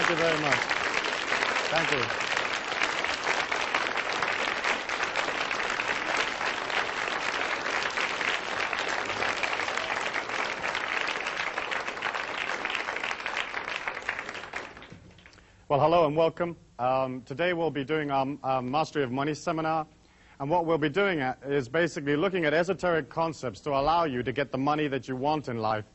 Thank you very much. Thank you. Well, hello and welcome. Um, today we'll be doing our, our, Mastery of Money seminar. And what we'll be doing is basically looking at esoteric concepts to allow you to get the money that you want in life.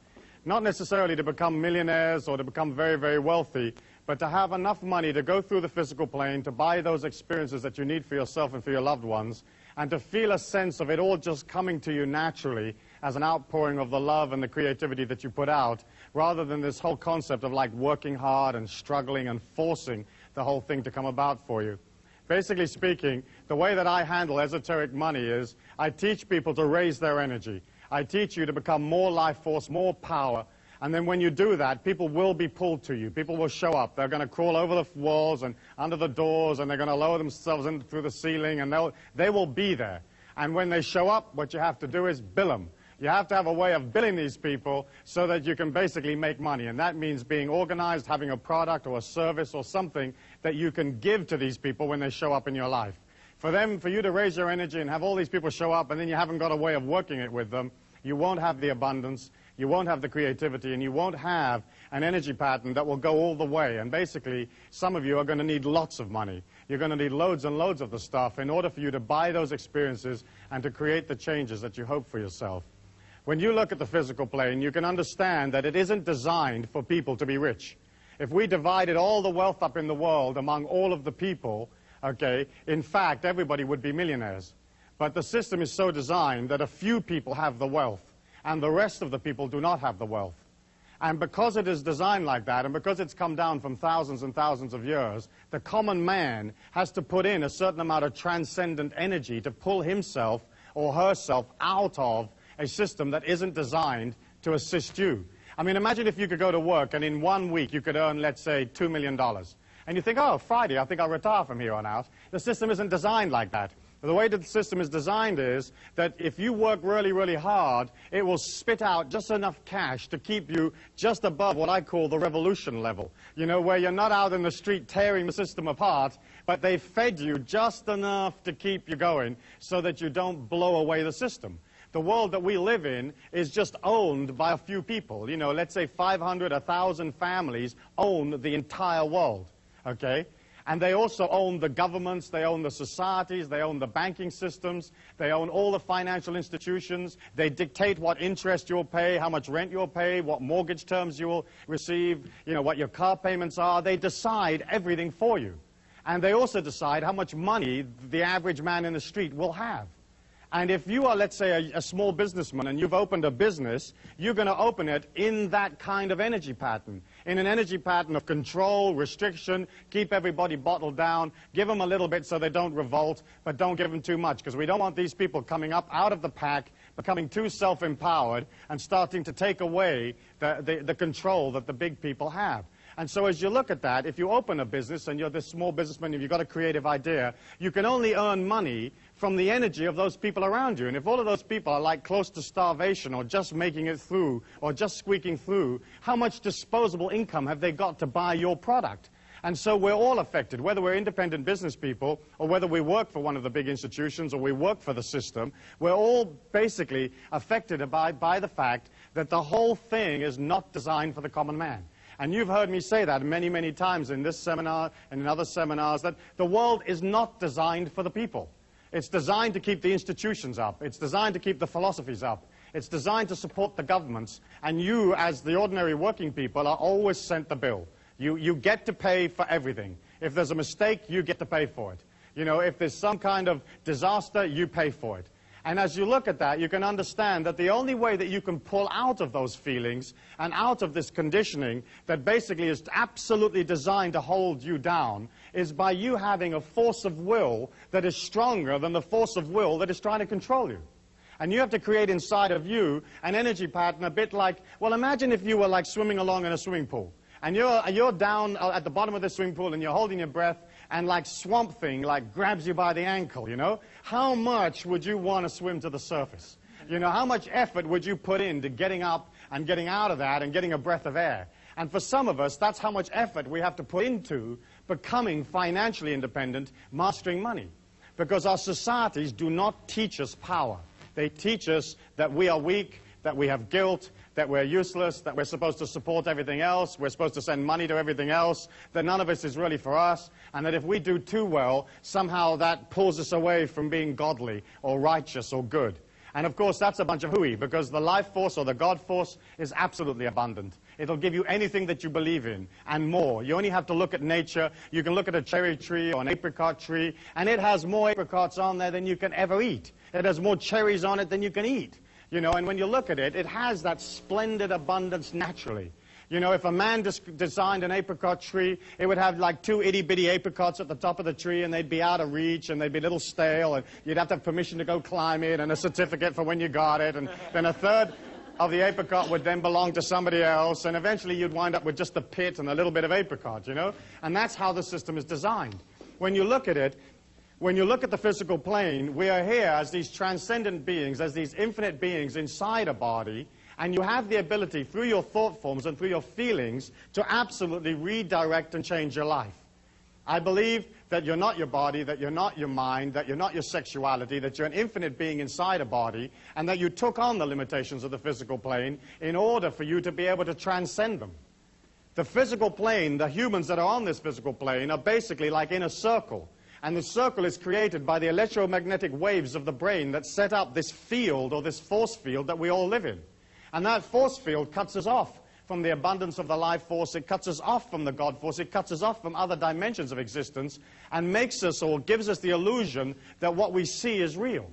Not necessarily to become millionaires or to become very, very wealthy, but to have enough money to go through the physical plane, to buy those experiences that you need for yourself and for your loved ones, and to feel a sense of it all just coming to you naturally as an outpouring of the love and the creativity that you put out, rather than this whole concept of like working hard and struggling and forcing the whole thing to come about for you. Basically speaking, the way that I handle esoteric money is I teach people to raise their energy. I teach you to become more life force, more power, and then when you do that, people will be pulled to you. People will show up. They're going to crawl over the walls and under the doors, and they're going to lower themselves in through the ceiling, and they'll, they will be there. And when they show up, what you have to do is bill them. You have to have a way of billing these people so that you can basically make money. And that means being organized, having a product or a service or something that you can give to these people when they show up in your life. For them, for you to raise your energy and have all these people show up and then you haven't got a way of working it with them, you won't have the abundance, you won't have the creativity, and you won't have an energy pattern that will go all the way. And basically, some of you are going to need lots of money. You're going to need loads and loads of the stuff in order for you to buy those experiences and to create the changes that you hope for yourself. When you look at the physical plane, you can understand that it isn't designed for people to be rich. If we divided all the wealth up in the world among all of the people, okay, in fact, everybody would be millionaires. But the system is so designed that a few people have the wealth, and the rest of the people do not have the wealth. And because it is designed like that, and because it's come down from thousands and thousands of years, the common man has to put in a certain amount of transcendent energy to pull himself or herself out of a system that isn't designed to assist you. I mean, imagine if you could go to work and in one week you could earn, let's say, $2 million. And you think, oh, Friday, I think I'll retire from here on out. The system isn't designed like that. The way that the system is designed is that if you work really, really hard, it will spit out just enough cash to keep you just above what I call the revolution level. You know, where you're not out in the street tearing the system apart, but they fed you just enough to keep you going so that you don't blow away the system the world that we live in is just owned by a few people. You know, let's say 500, 1,000 families own the entire world, okay? And they also own the governments, they own the societies, they own the banking systems, they own all the financial institutions. They dictate what interest you'll pay, how much rent you'll pay, what mortgage terms you will receive, you know, what your car payments are. They decide everything for you. And they also decide how much money the average man in the street will have. And if you are, let's say, a, a, small businessman and you've opened a business, you're going to open it in that kind of energy pattern. In an energy pattern of control, restriction, keep everybody bottled down, give them a little bit so they don't revolt, but don't give them too much, because we don't want these people coming up out of the pack, becoming too self-empowered, and starting to take away the, the, the control that the big people have. And so as you look at that, if you open a business and you're this small businessman, if you've got a creative idea, you can only earn money from the energy of those people around you. And if all of those people are like close to starvation or just making it through or just squeaking through, how much disposable income have they got to buy your product? And so we're all affected, whether we're independent business people or whether we work for one of the big institutions or we work for the system, we're all basically affected by, by the fact that the whole thing is not designed for the common man. And you've heard me say that many, many times in this seminar and in other seminars, that the world is not designed for the people. It's designed to keep the institutions up. It's designed to keep the philosophies up. It's designed to support the governments. And you, as the ordinary working people, are always sent the bill. You, you get to pay for everything. If there's a mistake, you get to pay for it. You know, if there's some kind of disaster, you pay for it. And as you look at that, you can understand that the only way that you can pull out of those feelings and out of this conditioning that basically is absolutely designed to hold you down is by you having a force of will that is stronger than the force of will that is trying to control you. And you have to create inside of you an energy pattern a bit like, well, imagine if you were like swimming along in a swimming pool. And you're, you're down at the bottom of the swimming pool and you're holding your breath and like Swamp Thing like grabs you by the ankle, you know? How much would you want to swim to the surface? You know, how much effort would you put into getting up and getting out of that and getting a breath of air? And for some of us, that's how much effort we have to put into becoming financially independent, mastering money. Because our societies do not teach us power. They teach us that we are weak, that we have guilt, that we're useless, that we're supposed to support everything else, we're supposed to send money to everything else, that none of this is really for us, and that if we do too well, somehow that pulls us away from being godly or righteous or good. And of course, that's a bunch of hooey, because the life force or the God force is absolutely abundant. It'll give you anything that you believe in and more. You only have to look at nature. You can look at a cherry tree or an apricot tree, and it has more apricots on there than you can ever eat. It has more cherries on it than you can eat. You know, and when you look at it, it has that splendid abundance naturally. You know, if a man designed an apricot tree, it would have like two itty-bitty apricots at the top of the tree, and they'd be out of reach, and they'd be a little stale, and you'd have to have permission to go climb it, and a certificate for when you got it, and then a third of the apricot would then belong to somebody else, and eventually you'd wind up with just the pit and a little bit of apricot, you know? And that's how the system is designed. When you look at it, when you look at the physical plane, we are here as these transcendent beings, as these infinite beings inside a body, and you have the ability through your thought forms and through your feelings to absolutely redirect and change your life. I believe that you're not your body, that you're not your mind, that you're not your sexuality, that you're an infinite being inside a body, and that you took on the limitations of the physical plane in order for you to be able to transcend them. The physical plane, the humans that are on this physical plane, are basically like in a circle. And the circle is created by the electromagnetic waves of the brain that set up this field or this force field that we all live in. And that force field cuts us off from the abundance of the life force. It cuts us off from the God force. It cuts us off from other dimensions of existence and makes us or gives us the illusion that what we see is real.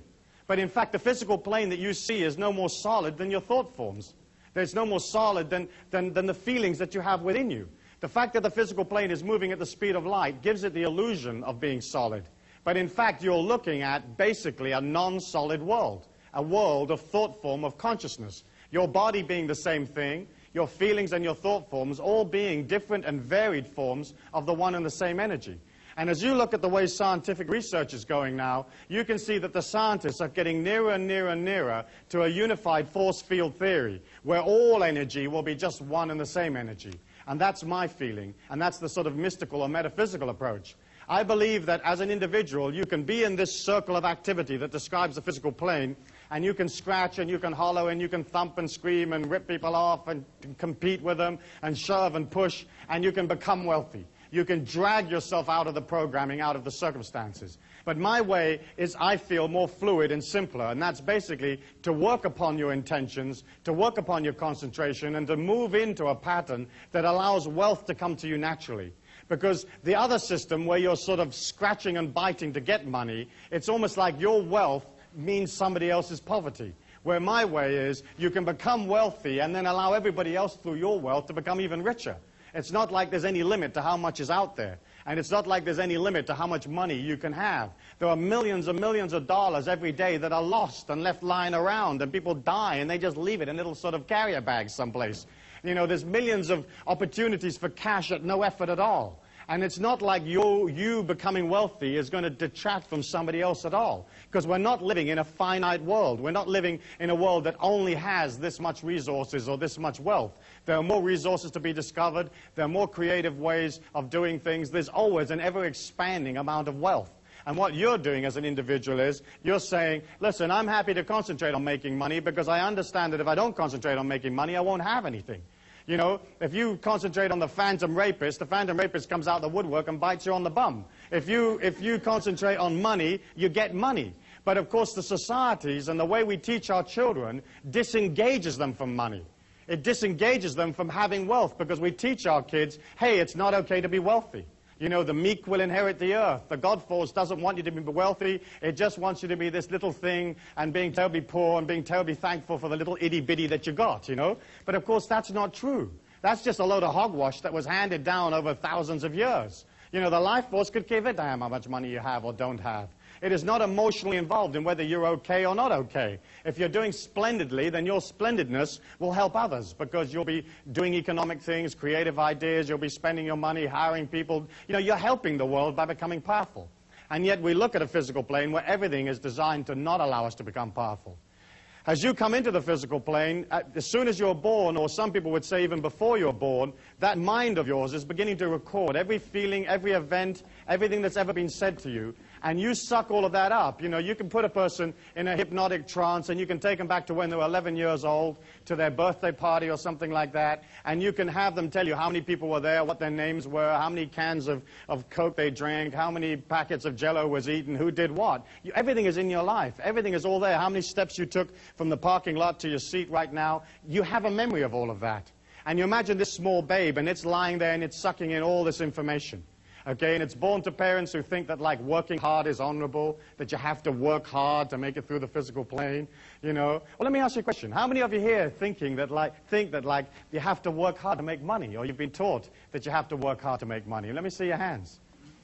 But in fact, the physical plane that you see is no more solid than your thought forms. There's no more solid than, than, than the feelings that you have within you. The fact that the physical plane is moving at the speed of light gives it the illusion of being solid. But in fact, you're looking at basically a non-solid world, a world of thought form of consciousness. Your body being the same thing, your feelings and your thought forms all being different and varied forms of the one and the same energy. And as you look at the way scientific research is going now, you can see that the scientists are getting nearer and nearer and nearer to a unified force field theory, where all energy will be just one and the same energy. And that's my feeling. And that's the sort of mystical or metaphysical approach. I believe that as an individual, you can be in this circle of activity that describes the physical plane, and you can scratch and you can hollow and you can thump and scream and rip people off and compete with them and shove and push, and you can become wealthy. You can drag yourself out of the programming, out of the circumstances. But my way is, I feel, more fluid and simpler, and that's basically to work upon your intentions, to work upon your concentration, and to move into a pattern that allows wealth to come to you naturally. Because the other system, where you're sort of scratching and biting to get money, it's almost like your wealth means somebody else's poverty. Where my way is, you can become wealthy and then allow everybody else through your wealth to become even richer. It's not like there's any limit to how much is out there. And it's not like there's any limit to how much money you can have. There are millions and millions of dollars every day that are lost and left lying around, and people die, and they just leave it in little sort of carrier bags someplace. You know, there's millions of opportunities for cash at no effort at all. And it's not like you, you becoming wealthy is going to detract from somebody else at all. Because we're not living in a finite world. We're not living in a world that only has this much resources or this much wealth. There are more resources to be discovered. There are more creative ways of doing things. There's always an ever-expanding amount of wealth. And what you're doing as an individual is you're saying, listen, I'm happy to concentrate on making money because I understand that if I don't concentrate on making money, I won't have anything. You know, if you concentrate on the phantom rapist, the phantom rapist comes out of the woodwork and bites you on the bum. If you, if you concentrate on money, you get money. But of course, the societies and the way we teach our children disengages them from money. It disengages them from having wealth because we teach our kids, hey, it's not okay to be wealthy. You know, the meek will inherit the earth. The God force doesn't want you to be wealthy. It just wants you to be this little thing and being terribly poor and being terribly thankful for the little itty bitty that you got, you know. But of course, that's not true. That's just a load of hogwash that was handed down over thousands of years. You know, the life force could give a damn how much money you have or don't have. It is not emotionally involved in whether you're okay or not okay. If you're doing splendidly, then your splendidness will help others because you'll be doing economic things, creative ideas, you'll be spending your money, hiring people. You know, you're helping the world by becoming powerful. And yet we look at a physical plane where everything is designed to not allow us to become powerful. As you come into the physical plane, uh, as soon as you're born, or some people would say even before you're born, that mind of yours is beginning to record every feeling, every event, everything that's ever been said to you and you suck all of that up. You know, you can put a person in a hypnotic trance and you can take them back to when they were 11 years old, to their birthday party or something like that, and you can have them tell you how many people were there, what their names were, how many cans of, of Coke they drank, how many packets of Jello was eaten, who did what. You, everything is in your life. Everything is all there. How many steps you took from the parking lot to your seat right now. You have a memory of all of that. And you imagine this small babe, and it's lying there and it's sucking in all this information. And it's born to parents who think that like working hard is honorable, that you have to work hard to make it through the physical plane, you know. Well, let me ask you a question. How many of you here thinking that like, think that like you have to work hard to make money, or you've been taught that you have to work hard to make money? Let me see your hands.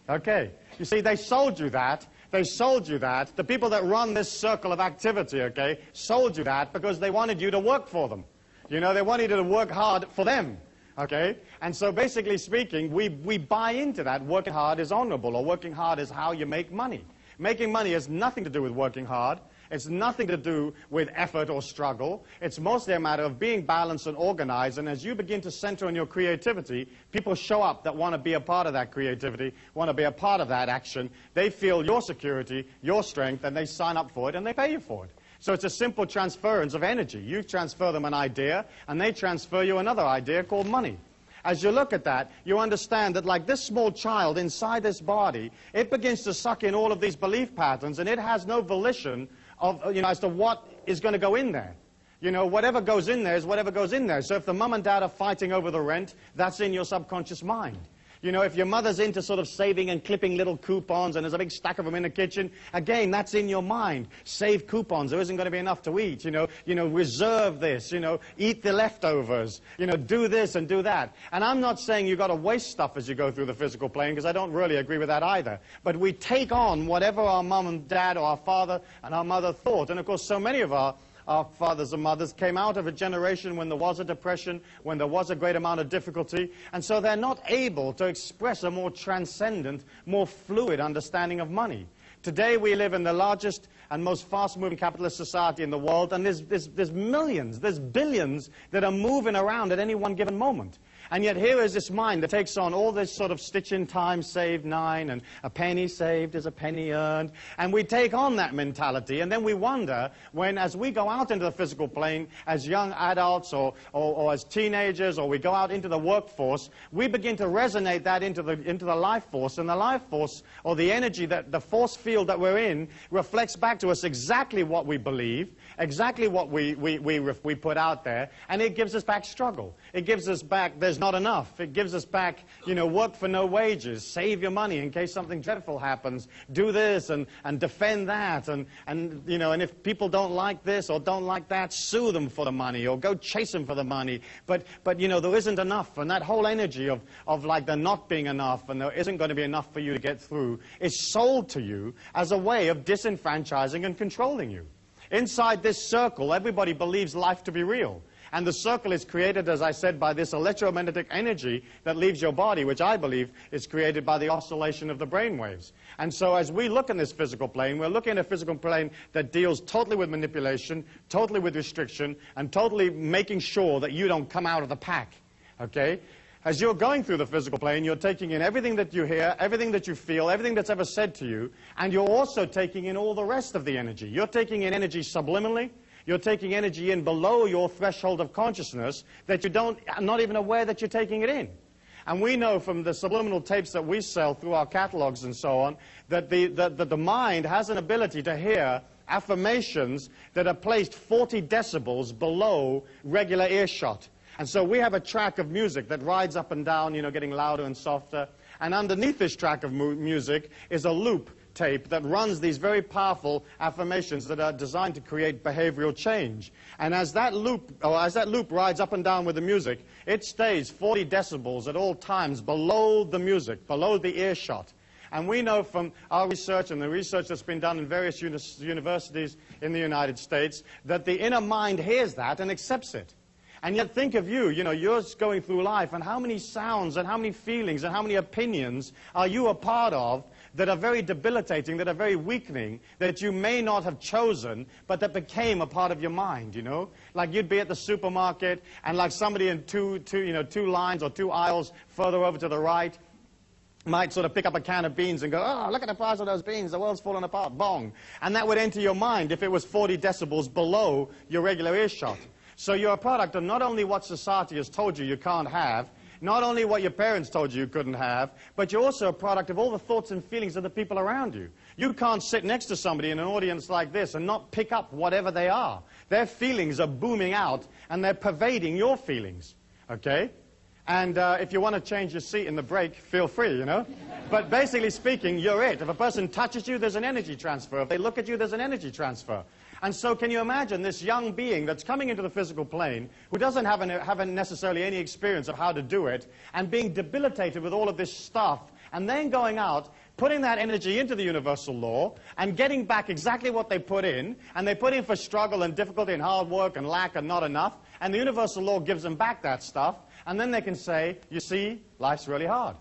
Okay, you see, they sold you that. They sold you that. The people that run this circle of activity, okay, sold you that because they wanted you to work for them. You know, they wanted you to work hard for them. Okay? And so basically speaking, we, we buy into that working hard is honorable or working hard is how you make money. Making money has nothing to do with working hard. It's nothing to do with effort or struggle. It's mostly a matter of being balanced and organized. And as you begin to center on your creativity, people show up that want to be a part of that creativity, want to be a part of that action. They feel your security, your strength, and they sign up for it and they pay you for it. So it's a simple transference of energy. You transfer them an idea, and they transfer you another idea called money. As you look at that, you understand that like this small child inside this body, it begins to suck in all of these belief patterns, and it has no volition of, uh, you know, as to what is going to go in there. You know, whatever goes in there is whatever goes in there. So if the mum and dad are fighting over the rent, that's in your subconscious mind. You know, if your mother's into sort of saving and clipping little coupons and there's a big stack of them in the kitchen, again, that's in your mind. Save coupons. There isn't going to be enough to eat. You know, you know, reserve this. You know, eat the leftovers. You know, do this and do that. And I'm not saying you've got to waste stuff as you go through the physical plane because I don't really agree with that either. But we take on whatever our mum and dad or our father and our mother thought. And of course, so many of our our fathers and mothers came out of a generation when there was a depression, when there was a great amount of difficulty, and so they're not able to express a more transcendent, more fluid understanding of money. Today we live in the largest and most fast-moving capitalist society in the world, and there's, there's, there's millions, there's billions that are moving around at any one given moment. And yet here is this mind that takes on all this sort of stitch in time saved nine and a penny saved is a penny earned. And we take on that mentality and then we wonder when as we go out into the physical plane as young adults or, or, or as teenagers or we go out into the workforce, we begin to resonate that into the, into the life force. And the life force or the energy that the force field that we're in reflects back to us exactly what we believe, exactly what we, we, we, we put out there, and it gives us back struggle. It gives us back, there's not enough. It gives us back, you know, work for no wages, save your money in case something dreadful happens, do this and, and defend that, and, and, you know, and if people don't like this or don't like that, sue them for the money or go chase them for the money. But, but you know, there isn't enough, and that whole energy of, of like there not being enough and there isn't going to be enough for you to get through is sold to you as a way of disenfranchising and controlling you. Inside this circle, everybody believes life to be real. And the circle is created, as I said, by this electromagnetic energy that leaves your body, which I believe is created by the oscillation of the brain waves. And so as we look in this physical plane, we're looking at a physical plane that deals totally with manipulation, totally with restriction, and totally making sure that you don't come out of the pack. Okay? As you're going through the physical plane, you're taking in everything that you hear, everything that you feel, everything that's ever said to you, and you're also taking in all the rest of the energy. You're taking in energy subliminally. You're taking energy in below your threshold of consciousness that you don't, not even aware that you're taking it in. And we know from the subliminal tapes that we sell through our catalogs and so on that the, that, that the mind has an ability to hear affirmations that are placed 40 decibels below regular earshot. And so we have a track of music that rides up and down, you know, getting louder and softer. And underneath this track of mu music is a loop tape that runs these very powerful affirmations that are designed to create behavioral change. And as that loop, or as that loop rides up and down with the music, it stays 40 decibels at all times below the music, below the earshot. And we know from our research and the research that's been done in various uni universities in the United States that the inner mind hears that and accepts it. And yet think of you, you know, you're going through life and how many sounds and how many feelings and how many opinions are you a part of that are very debilitating, that are very weakening, that you may not have chosen, but that became a part of your mind, you know? Like you'd be at the supermarket, and like somebody in two, two, you know, two lines or two aisles further over to the right might sort of pick up a can of beans and go, oh, look at the price of those beans, the world's falling apart, bong. And that would enter your mind if it was 40 decibels below your regular earshot. So you're a product of not only what society has told you you can't have, not only what your parents told you you couldn't have, but you're also a product of all the thoughts and feelings of the people around you. You can't sit next to somebody in an audience like this and not pick up whatever they are. Their feelings are booming out, and they're pervading your feelings. Okay? And uh, if you want to change your seat in the break, feel free, you know? But basically speaking, you're it. If a person touches you, there's an energy transfer. If they look at you, there's an energy transfer. And so can you imagine this young being that's coming into the physical plane, who doesn't have, an, have necessarily any experience of how to do it, and being debilitated with all of this stuff, and then going out, putting that energy into the universal law, and getting back exactly what they put in, and they put in for struggle and difficulty and hard work and lack and not enough, and the universal law gives them back that stuff, and then they can say, you see, life's really hard.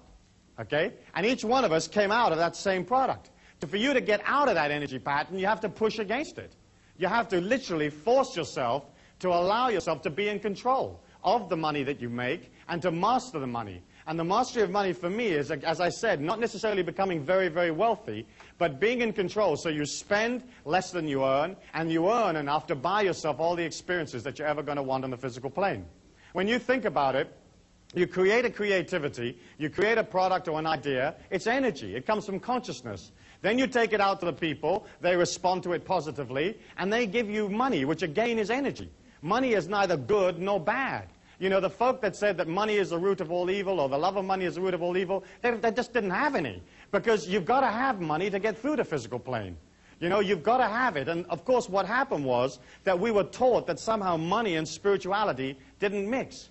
Okay? And each one of us came out of that same product. So for you to get out of that energy pattern, you have to push against it. You have to literally force yourself to allow yourself to be in control of the money that you make and to master the money. And the mastery of money for me is, as I said, not necessarily becoming very, very wealthy, but being in control. So you spend less than you earn, and you earn enough to buy yourself all the experiences that you're ever going to want on the physical plane. When you think about it, you create a creativity, you create a product or an idea, it's energy. It comes from consciousness. Then you take it out to the people, they respond to it positively, and they give you money, which again is energy. Money is neither good nor bad. You know, the folk that said that money is the root of all evil or the love of money is the root of all evil, they, they just didn't have any. Because you've got to have money to get through the physical plane. You know, you've got to have it. And of course, what happened was that we were taught that somehow money and spirituality didn't mix.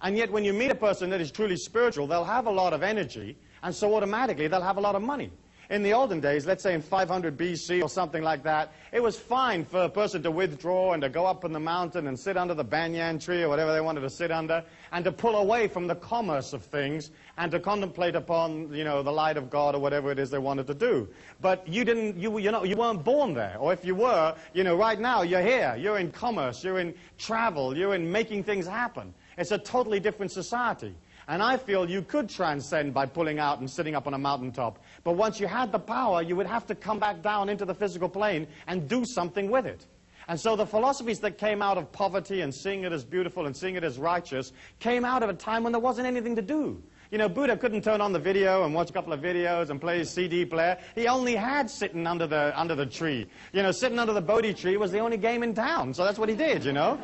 And yet, when you meet a person that is truly spiritual, they'll have a lot of energy, and so automatically they'll have a lot of money. In the olden days, let's say in 500 BC or something like that, it was fine for a person to withdraw and to go up in the mountain and sit under the banyan tree or whatever they wanted to sit under and to pull away from the commerce of things and to contemplate upon, you know, the light of God or whatever it is they wanted to do. But you didn't, you, you know, you weren't born there. Or if you were, you know, right now you're here. You're in commerce. You're in travel. You're in making things happen. It's a totally different society. And I feel you could transcend by pulling out and sitting up on a mountaintop. But once you had the power, you would have to come back down into the physical plane and do something with it. And so the philosophies that came out of poverty and seeing it as beautiful and seeing it as righteous came out of a time when there wasn't anything to do. You know, Buddha couldn't turn on the video and watch a couple of videos and play his CD player. He only had sitting under the, under the tree. You know, sitting under the Bodhi tree was the only game in town. So that's what he did, you know.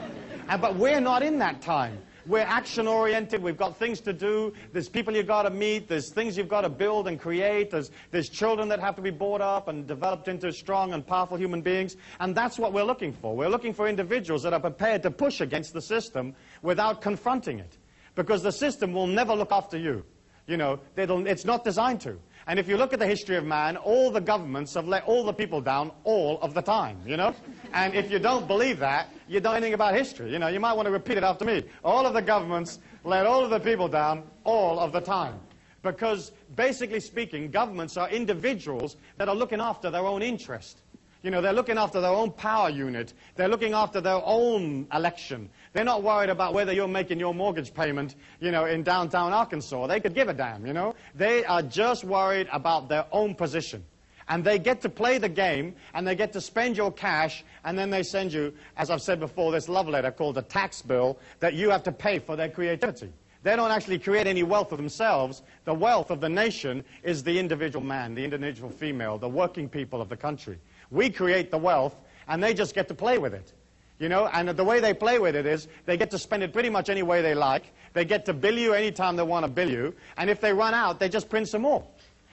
And, but we're not in that time. We're action oriented. We've got things to do. There's people you've got to meet. There's things you've got to build and create. There's, there's children that have to be brought up and developed into strong and powerful human beings. And that's what we're looking for. We're looking for individuals that are prepared to push against the system without confronting it. Because the system will never look after you. You know, it's not designed to. And if you look at the history of man, all the governments have let all the people down all of the time, you know? And if you don't believe that, you don't know anything about history. You know, you might want to repeat it after me. All of the governments let all of the people down all of the time. Because basically speaking, governments are individuals that are looking after their own interest. You know, they're looking after their own power unit. They're looking after their own election. They're not worried about whether you're making your mortgage payment, you know, in downtown Arkansas. They could give a damn, you know. They are just worried about their own position. And they get to play the game, and they get to spend your cash, and then they send you, as I've said before, this love letter called a tax bill that you have to pay for their creativity. They don't actually create any wealth for themselves. The wealth of the nation is the individual man, the individual female, the working people of the country. We create the wealth, and they just get to play with it. You know, and the way they play with it is they get to spend it pretty much any way they like. They get to bill you anytime they want to bill you. And if they run out, they just print some more.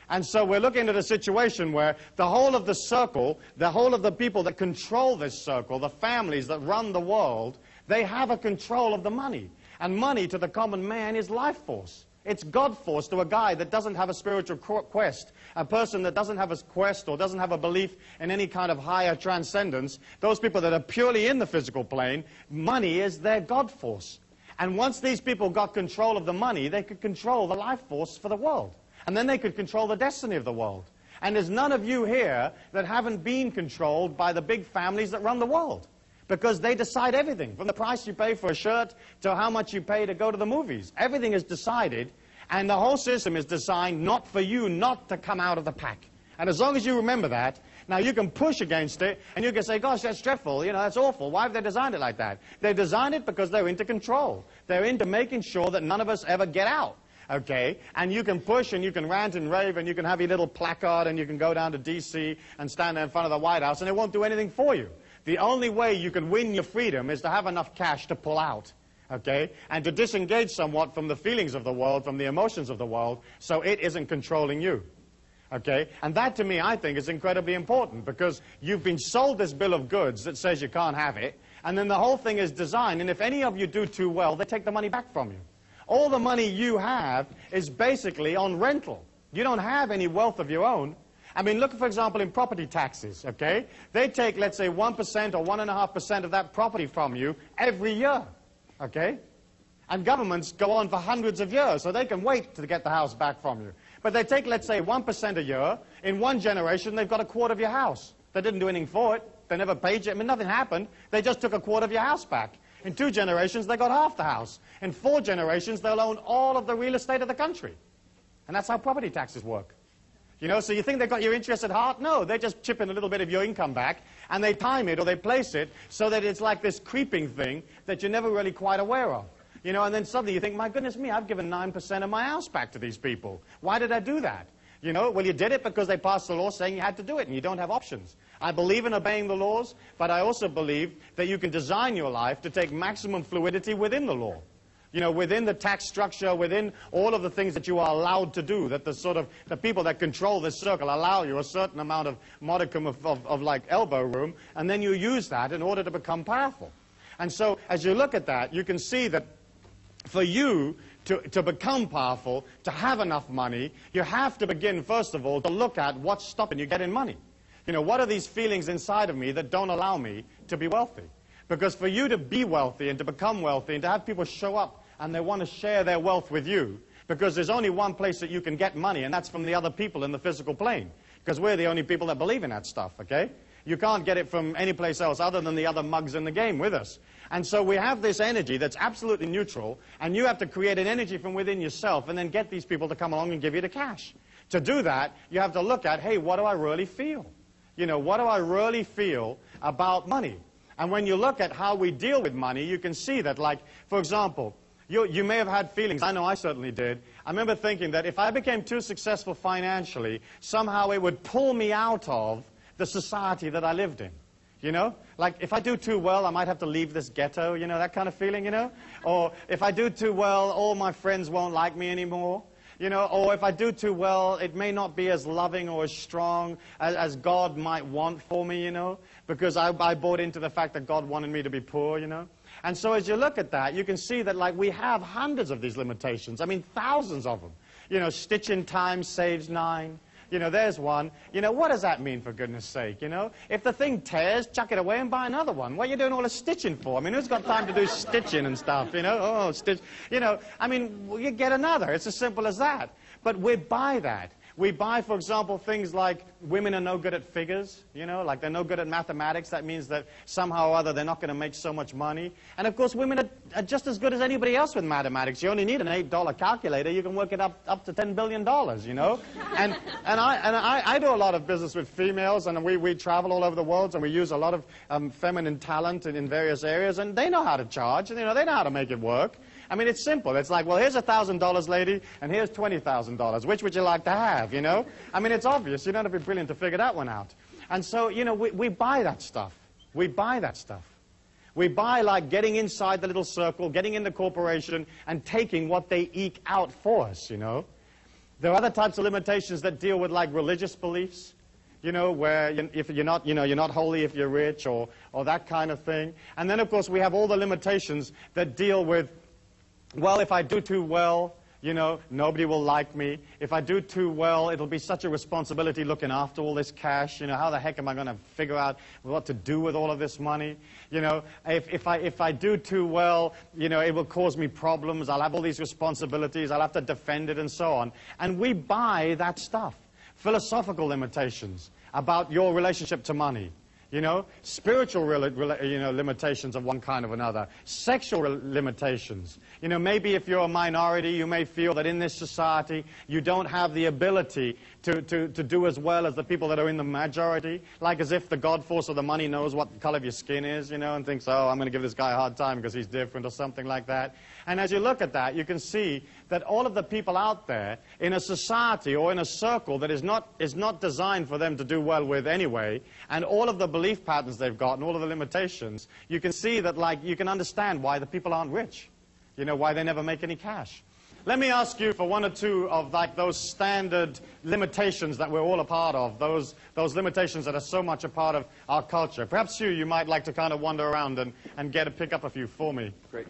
And so we're looking at a situation where the whole of the circle, the whole of the people that control this circle, the families that run the world, they have a control of the money. And money to the common man is life force. It's God force to a guy that doesn't have a spiritual quest, a person that doesn't have a quest or doesn't have a belief in any kind of higher transcendence. Those people that are purely in the physical plane, money is their God force. And once these people got control of the money, they could control the life force for the world. And then they could control the destiny of the world. And there's none of you here that haven't been controlled by the big families that run the world. Because they decide everything, from the price you pay for a shirt to how much you pay to go to the movies. Everything is decided, and the whole system is designed not for you not to come out of the pack. And as long as you remember that, now you can push against it, and you can say, gosh, that's dreadful, you know, that's awful. Why have they designed it like that? They designed it because they're into control. They're into making sure that none of us ever get out okay? And you can push and you can rant and rave and you can have your little placard and you can go down to D.C. and stand there in front of the White House and it won't do anything for you. The only way you can win your freedom is to have enough cash to pull out, okay? And to disengage somewhat from the feelings of the world, from the emotions of the world, so it isn't controlling you. Okay? And that to me, I think, is incredibly important because you've been sold this bill of goods that says you can't have it, and then the whole thing is designed, and if any of you do too well, they take the money back from you. All the money you have is basically on rental. You don't have any wealth of your own. I mean, look, for example, in property taxes, okay? They take, let's say, 1% or 1.5% of that property from you every year, okay? And governments go on for hundreds of years, so they can wait to get the house back from you. But they take, let's say, 1% a year. In one generation, they've got a quarter of your house. They didn't do anything for it. They never paid you. I mean, nothing happened. They just took a quarter of your house back. In two generations, they got half the house. In four generations, they'll own all of the real estate of the country. And that's how property taxes work. You know, so you think they've got your interest at heart? No, they're just chipping a little bit of your income back, and they time it or they place it so that it's like this creeping thing that you're never really quite aware of. You know, and then suddenly you think, my goodness me, I've given 9% of my house back to these people. Why did I do that? You know, well, you did it because they passed the law saying you had to do it, and you don't have options. I believe in obeying the laws, but I also believe that you can design your life to take maximum fluidity within the law. You know, within the tax structure, within all of the things that you are allowed to do, that the sort of, the people that control this circle allow you a certain amount of modicum of, of, of like elbow room, and then you use that in order to become powerful. And so, as you look at that, you can see that for you to, to become powerful, to have enough money, you have to begin, first of all, to look at what's stopping you getting money. You know, what are these feelings inside of me that don't allow me to be wealthy? Because for you to be wealthy and to become wealthy and to have people show up and they want to share their wealth with you, because there's only one place that you can get money, and that's from the other people in the physical plane. Because we're the only people that believe in that stuff, okay? You can't get it from any place else other than the other mugs in the game with us. And so we have this energy that's absolutely neutral, and you have to create an energy from within yourself and then get these people to come along and give you the cash. To do that, you have to look at, hey, what do I really feel? you know, what do I really feel about money? And when you look at how we deal with money, you can see that, like, for example, you, you may have had feelings, I know I certainly did. I remember thinking that if I became too successful financially, somehow it would pull me out of the society that I lived in. You know? Like, if I do too well, I might have to leave this ghetto, you know, that kind of feeling, you know? Or if I do too well, all my friends won't like me anymore. You know, or if I do too well, it may not be as loving or as strong as, as God might want for me, you know, because I, I bought into the fact that God wanted me to be poor, you know. And so as you look at that, you can see that, like, we have hundreds of these limitations. I mean, thousands of them. You know, stitch in time saves nine. You know, there's one. You know, what does that mean, for goodness sake, you know? If the thing tears, chuck it away and buy another one. What are you doing all the stitching for? I mean, who's got time to do stitching and stuff, you know? Oh, stitch. You know, I mean, you get another. It's as simple as that. But we buy that. We buy, for example, things like women are no good at figures, you know, like they're no good at mathematics. That means that somehow or other they're not going to make so much money. And of course, women are, are, just as good as anybody else with mathematics. You only need an $8 calculator. You can work it up, up to $10 billion, you know. and and, I, and I, I, do a lot of business with females, and we, we travel all over the world, and we use a lot of um, feminine talent in, in various areas, and they know how to charge, and, you know, they know how to make it work. I mean, it's simple. It's like, well, here's $1,000, lady, and here's $20,000. Which would you like to have, you know? I mean, it's obvious. You don't have to be brilliant to figure that one out. And so, you know, we, we buy that stuff. We buy that stuff. We buy like getting inside the little circle, getting in the corporation, and taking what they eke out for us, you know? There are other types of limitations that deal with like religious beliefs, you know, where you, if you're not, you know, you're not holy if you're rich or, or that kind of thing. And then, of course, we have all the limitations that deal with well, if I do too well, you know, nobody will like me. If I do too well, it'll be such a responsibility looking after all this cash. You know, how the heck am I going to figure out what to do with all of this money? You know, if, if, I, if I do too well, you know, it will cause me problems. I'll have all these responsibilities. I'll have to defend it and so on. And we buy that stuff. philosophical limitations about your relationship to money. You know, spiritual you know, limitations of one kind or another, sexual limitations. You know, maybe if you're a minority, you may feel that in this society you don't have the ability to, to, to do as well as the people that are in the majority, like as if the God force of the money knows what the color of your skin is, you know, and thinks, oh, I'm going to give this guy a hard time because he's different or something like that. And as you look at that, you can see that all of the people out there in a society or in a circle that is not, is not designed for them to do well with anyway, and all of the belief patterns they've got and all of the limitations, you can see that, like, you can understand why the people aren't rich. You know, why they never make any cash. Let me ask you for one or two of like those standard limitations that we're all a part of, those, those limitations that are so much a part of our culture. Perhaps you, you might like to kind of wander around and, and get a pick up a few for me. Great.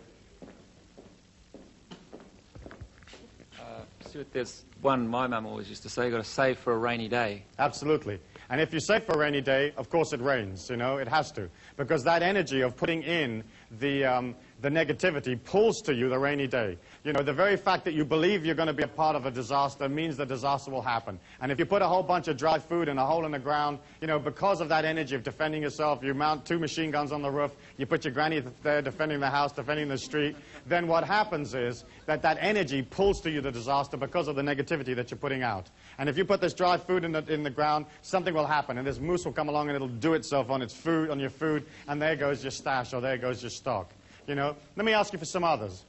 Uh, Stuart, there's one my mum always used to say, you've got to save for a rainy day. Absolutely. And if you save for a rainy day, of course it rains, you know, it has to. Because that energy of putting in the, um, the negativity pulls to you the rainy day. You know, the very fact that you believe you're going to be a part of a disaster means the disaster will happen. And if you put a whole bunch of dry food in a hole in the ground, you know, because of that energy of defending yourself, you mount two machine guns on the roof, you put your granny there defending the house, defending the street, then what happens is that that energy pulls to you the disaster because of the negativity that you're putting out. And if you put this dry food in the, in the ground, something will happen. And this moose will come along and it'll do itself on its food, on your food, and there goes your stash or there goes your stock. You know, let me ask you for some others.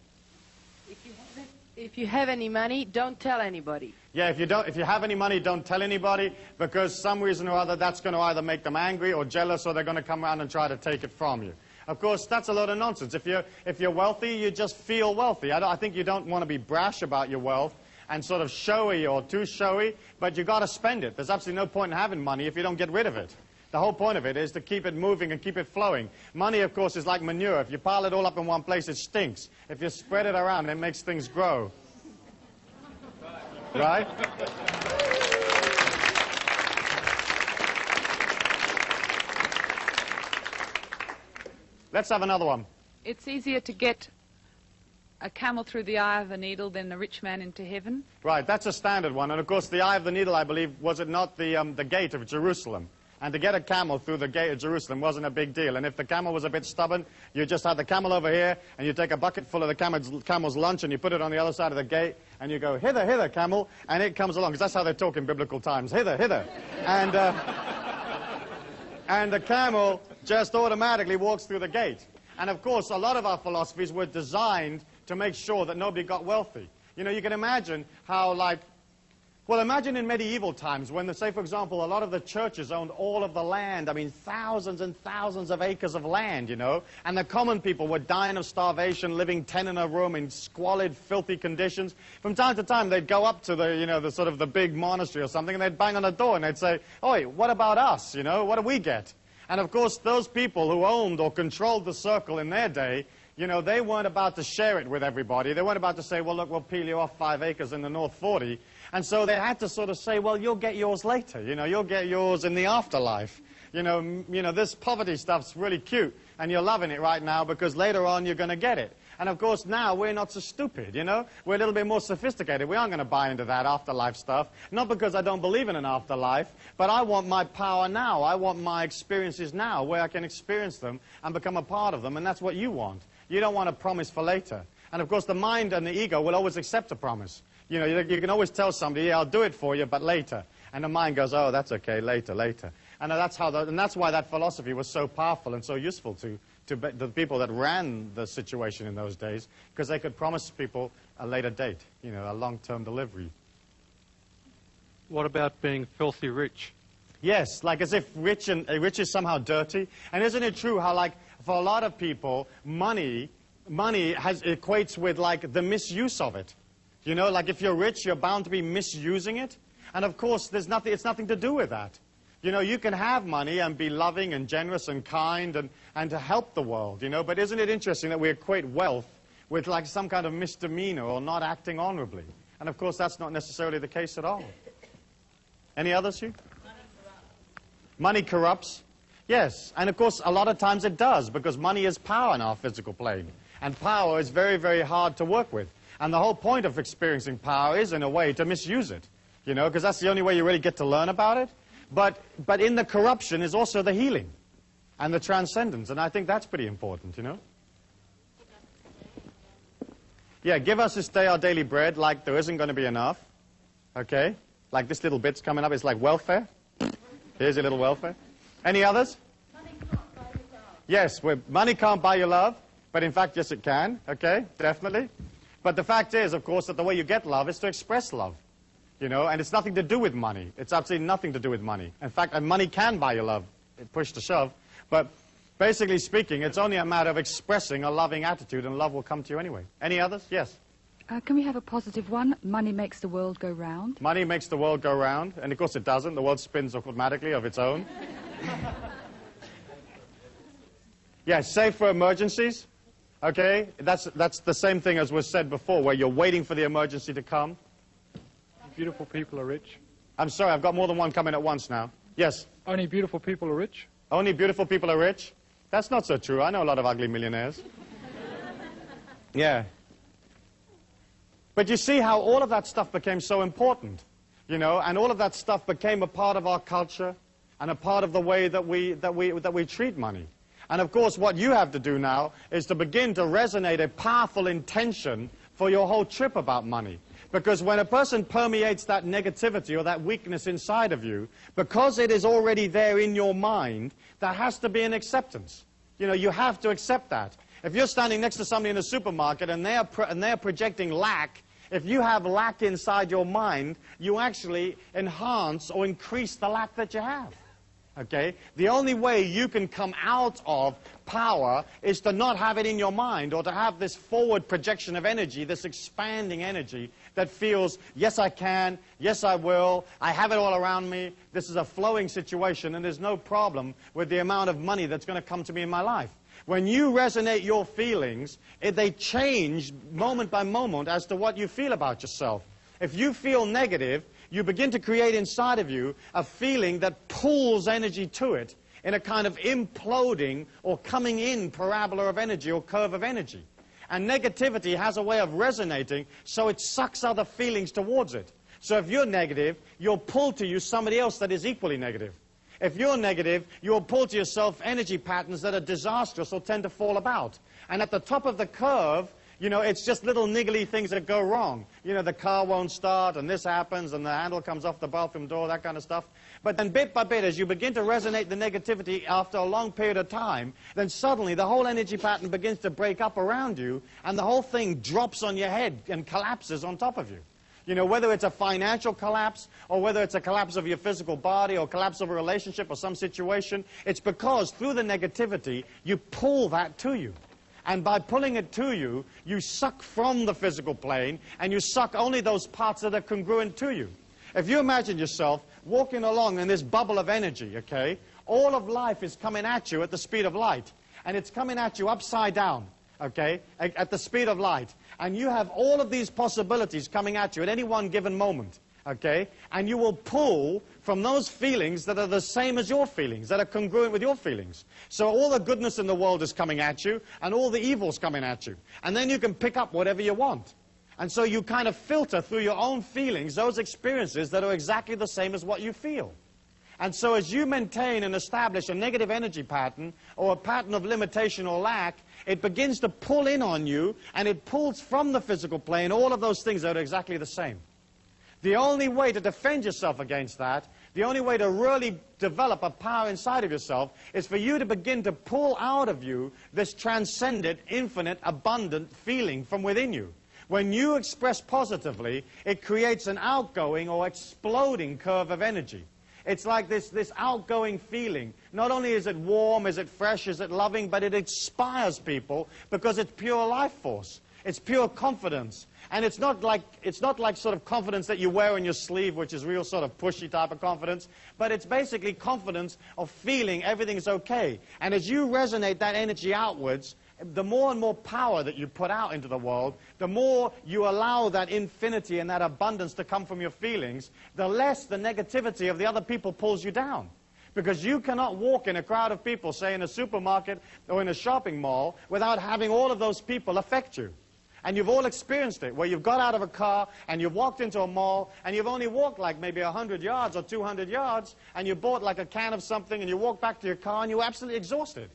If you, have, any money, don't tell anybody. Yeah, if you, don't, if you have any money, don't tell anybody because some reason or other that's going to either make them angry or jealous or they're going to come around and try to take it from you. Of course, that's a lot of nonsense. If you're, if you're wealthy, you just feel wealthy. I, I think you don't want to be brash about your wealth and sort of showy or too showy, but you've got to spend it. There's absolutely no point in having money if you don't get rid of it. The whole point of it is to keep it moving and keep it flowing. Money, of course, is like manure. If you pile it all up in one place, it stinks. If you spread it around, it makes things grow. Right? Let's have another one. It's easier to get a camel through the eye of a needle than a rich man into heaven. Right, that's a standard one. And of course, the eye of the needle, I believe, was it not the, um, the gate of Jerusalem? And to get a camel through the gate of Jerusalem wasn't a big deal. And if the camel was a bit stubborn, you just had the camel over here, and you take a bucket full of the camel's, camel's lunch, and you put it on the other side of the gate, and you go, hither, hither, camel, and it comes along, because that's how they talk in biblical times, hither, hither. And, uh, and the camel just automatically walks through the gate. And of course, a lot of our philosophies were designed to make sure that nobody got wealthy. You know, you can imagine how, like, well, imagine in medieval times when, say, for example, a lot of the churches owned all of the land. I mean, thousands and thousands of acres of land, you know. And the common people were dying of starvation, living ten in a room in squalid, filthy conditions. From time to time, they'd go up to the, you know, the sort of the big monastery or something, and they'd bang on the door and they'd say, Oi, what about us? You know, what do we get? And of course, those people who owned or controlled the circle in their day you know, they weren't about to share it with everybody. They weren't about to say, well, look, we'll peel you off five acres in the North 40. And so they had to sort of say, well, you'll get yours later. You know, you'll get yours in the afterlife. You know, you know, this poverty stuff's really cute, and you're loving it right now because later on you're going to get it. And of course, now we're not so stupid, you know? We're a little bit more sophisticated. We aren't going to buy into that afterlife stuff. Not because I don't believe in an afterlife, but I want my power now. I want my experiences now, where I can experience them and become a part of them, and that's what you want. You don't want a promise for later. And of course, the mind and the ego will always accept a promise. You know, you, you can always tell somebody, yeah, I'll do it for you, but later. And the mind goes, oh, that's okay, later, later. And that's, how the, and that's why that philosophy was so powerful and so useful to, to the people that ran the situation in those days, because they could promise people a later date, you know, a long-term delivery. What about being filthy rich? Yes, like as if rich, and, uh, rich is somehow dirty. And isn't it true how, like, for a lot of people, money, money has, equates with, like, the misuse of it. You know, like if you're rich, you're bound to be misusing it. And of course, there's nothing, it's nothing to do with that. You know, you can have money and be loving and generous and kind and, and to help the world, you know, but isn't it interesting that we equate wealth with like some kind of misdemeanor or not acting honorably? And of course, that's not necessarily the case at all. Any others, you? Money corrupts. Yes, and of course, a lot of times it does because money is power in our physical plane. And power is very, very hard to work with. And the whole point of experiencing power is, in a way, to misuse it. you know, because that's the only way you really get to learn about it. But, but in the corruption is also the healing and the transcendence, and I think that's pretty important, you know. Yeah, give us this day our daily bread, like there isn't going to be enough, okay? Like this little bit's coming up, it's like welfare. Here's your little welfare. Any others? money. Yes, money can't buy your love, but in fact, yes, it can, okay? Definitely. But the fact is, of course, that the way you get love is to express love. You know, and it's nothing to do with money. It's absolutely nothing to do with money. In fact, and money can buy your love, push to shove. But basically speaking, it's only a matter of expressing a loving attitude, and love will come to you anyway. Any others? Yes. Uh, can we have a positive one? Money makes the world go round. Money makes the world go round, and of course it doesn't. The world spins automatically of its own. yeah, save for emergencies. Okay, that's, that's the same thing as was said before, where you're waiting for the emergency to come. Beautiful people are rich. I'm sorry, I've got more than one coming at once now. Yes, Only beautiful people are rich. only beautiful people are rich. That's not so true. I know a lot of ugly millionaires. yeah. But you see how all of that stuff became so important, you know, and all of that stuff became a part of our culture and a part of the way that we, that we, that we treat money. And of course, what you have to do now is to begin to resonate a powerful intention for your whole trip about money. Because when a person permeates that negativity or that weakness inside of you, because it is already there in your mind, there has to be an acceptance. You know, you have to accept that. If you're standing next to somebody in a supermarket and they're, and they're projecting lack, if you have lack inside your mind, you actually enhance or increase the lack that you have. Okay? The only way you can come out of power is to not have it in your mind or to have this forward projection of energy, this expanding energy that feels, yes, I can, yes, I will, I have it all around me, this is a flowing situation, and there's no problem with the amount of money that's going to come to me in my life. When you resonate your feelings, it, they change moment by moment as to what you feel about yourself. If you feel negative, you begin to create inside of you a feeling that pulls energy to it in a kind of imploding or coming in parabola of energy or curve of energy. And negativity has a way of resonating, so it sucks other feelings towards it. So if you're negative, you'll pull to you somebody else that is equally negative. If you're negative, you'll pull to yourself energy patterns that are disastrous or tend to fall about. And at the top of the curve, you know, it's just little niggly things that go wrong. You know, the car won't start, and this happens, and the handle comes off the bathroom door, that kind of stuff. But then bit by bit, as you begin to resonate the negativity after a long period of time, then suddenly the whole energy pattern begins to break up around you, and the whole thing drops on your head and collapses on top of you. You know, whether it's a financial collapse or whether it's a collapse of your physical body or collapse of a relationship or some situation, it's because through the negativity, you pull that to you. And by pulling it to you, you suck from the physical plane and you suck only those parts that are congruent to you. If you imagine yourself walking along in this bubble of energy, okay, all of life is coming at you at the speed of light. And it's coming at you upside down, okay, at the speed of light. And you have all of these possibilities coming at you at any one given moment, okay? And you will pull from those feelings that are the same as your feelings, that are congruent with your feelings. So all the goodness in the world is coming at you, and all the evil's coming at you. And then you can pick up whatever you want. And so you kind of filter through your own feelings those experiences that are exactly the same as what you feel. And so as you maintain and establish a negative energy pattern or a pattern of limitation or lack, it begins to pull in on you and it pulls from the physical plane all of those things that are exactly the same. The only way to defend yourself against that, the only way to really develop a power inside of yourself is for you to begin to pull out of you this transcendent, infinite, abundant feeling from within you. When you express positively, it creates an outgoing or exploding curve of energy. It's like this, this outgoing feeling. Not only is it warm, is it fresh, is it loving, but it inspires people because it's pure life force. It's pure confidence. And it's not like it's not like sort of confidence that you wear on your sleeve, which is real sort of pushy type of confidence, but it's basically confidence of feeling everything's okay. And as you resonate that energy outwards, the more and more power that you put out into the world, the more you allow that infinity and that abundance to come from your feelings, the less the negativity of the other people pulls you down. Because you cannot walk in a crowd of people, say in a supermarket or in a shopping mall, without having all of those people affect you. And you've all experienced it, where you've got out of a car and you've walked into a mall and you've only walked like maybe 100 yards or 200 yards and you bought like a can of something and you walk back to your car and you're absolutely exhausted.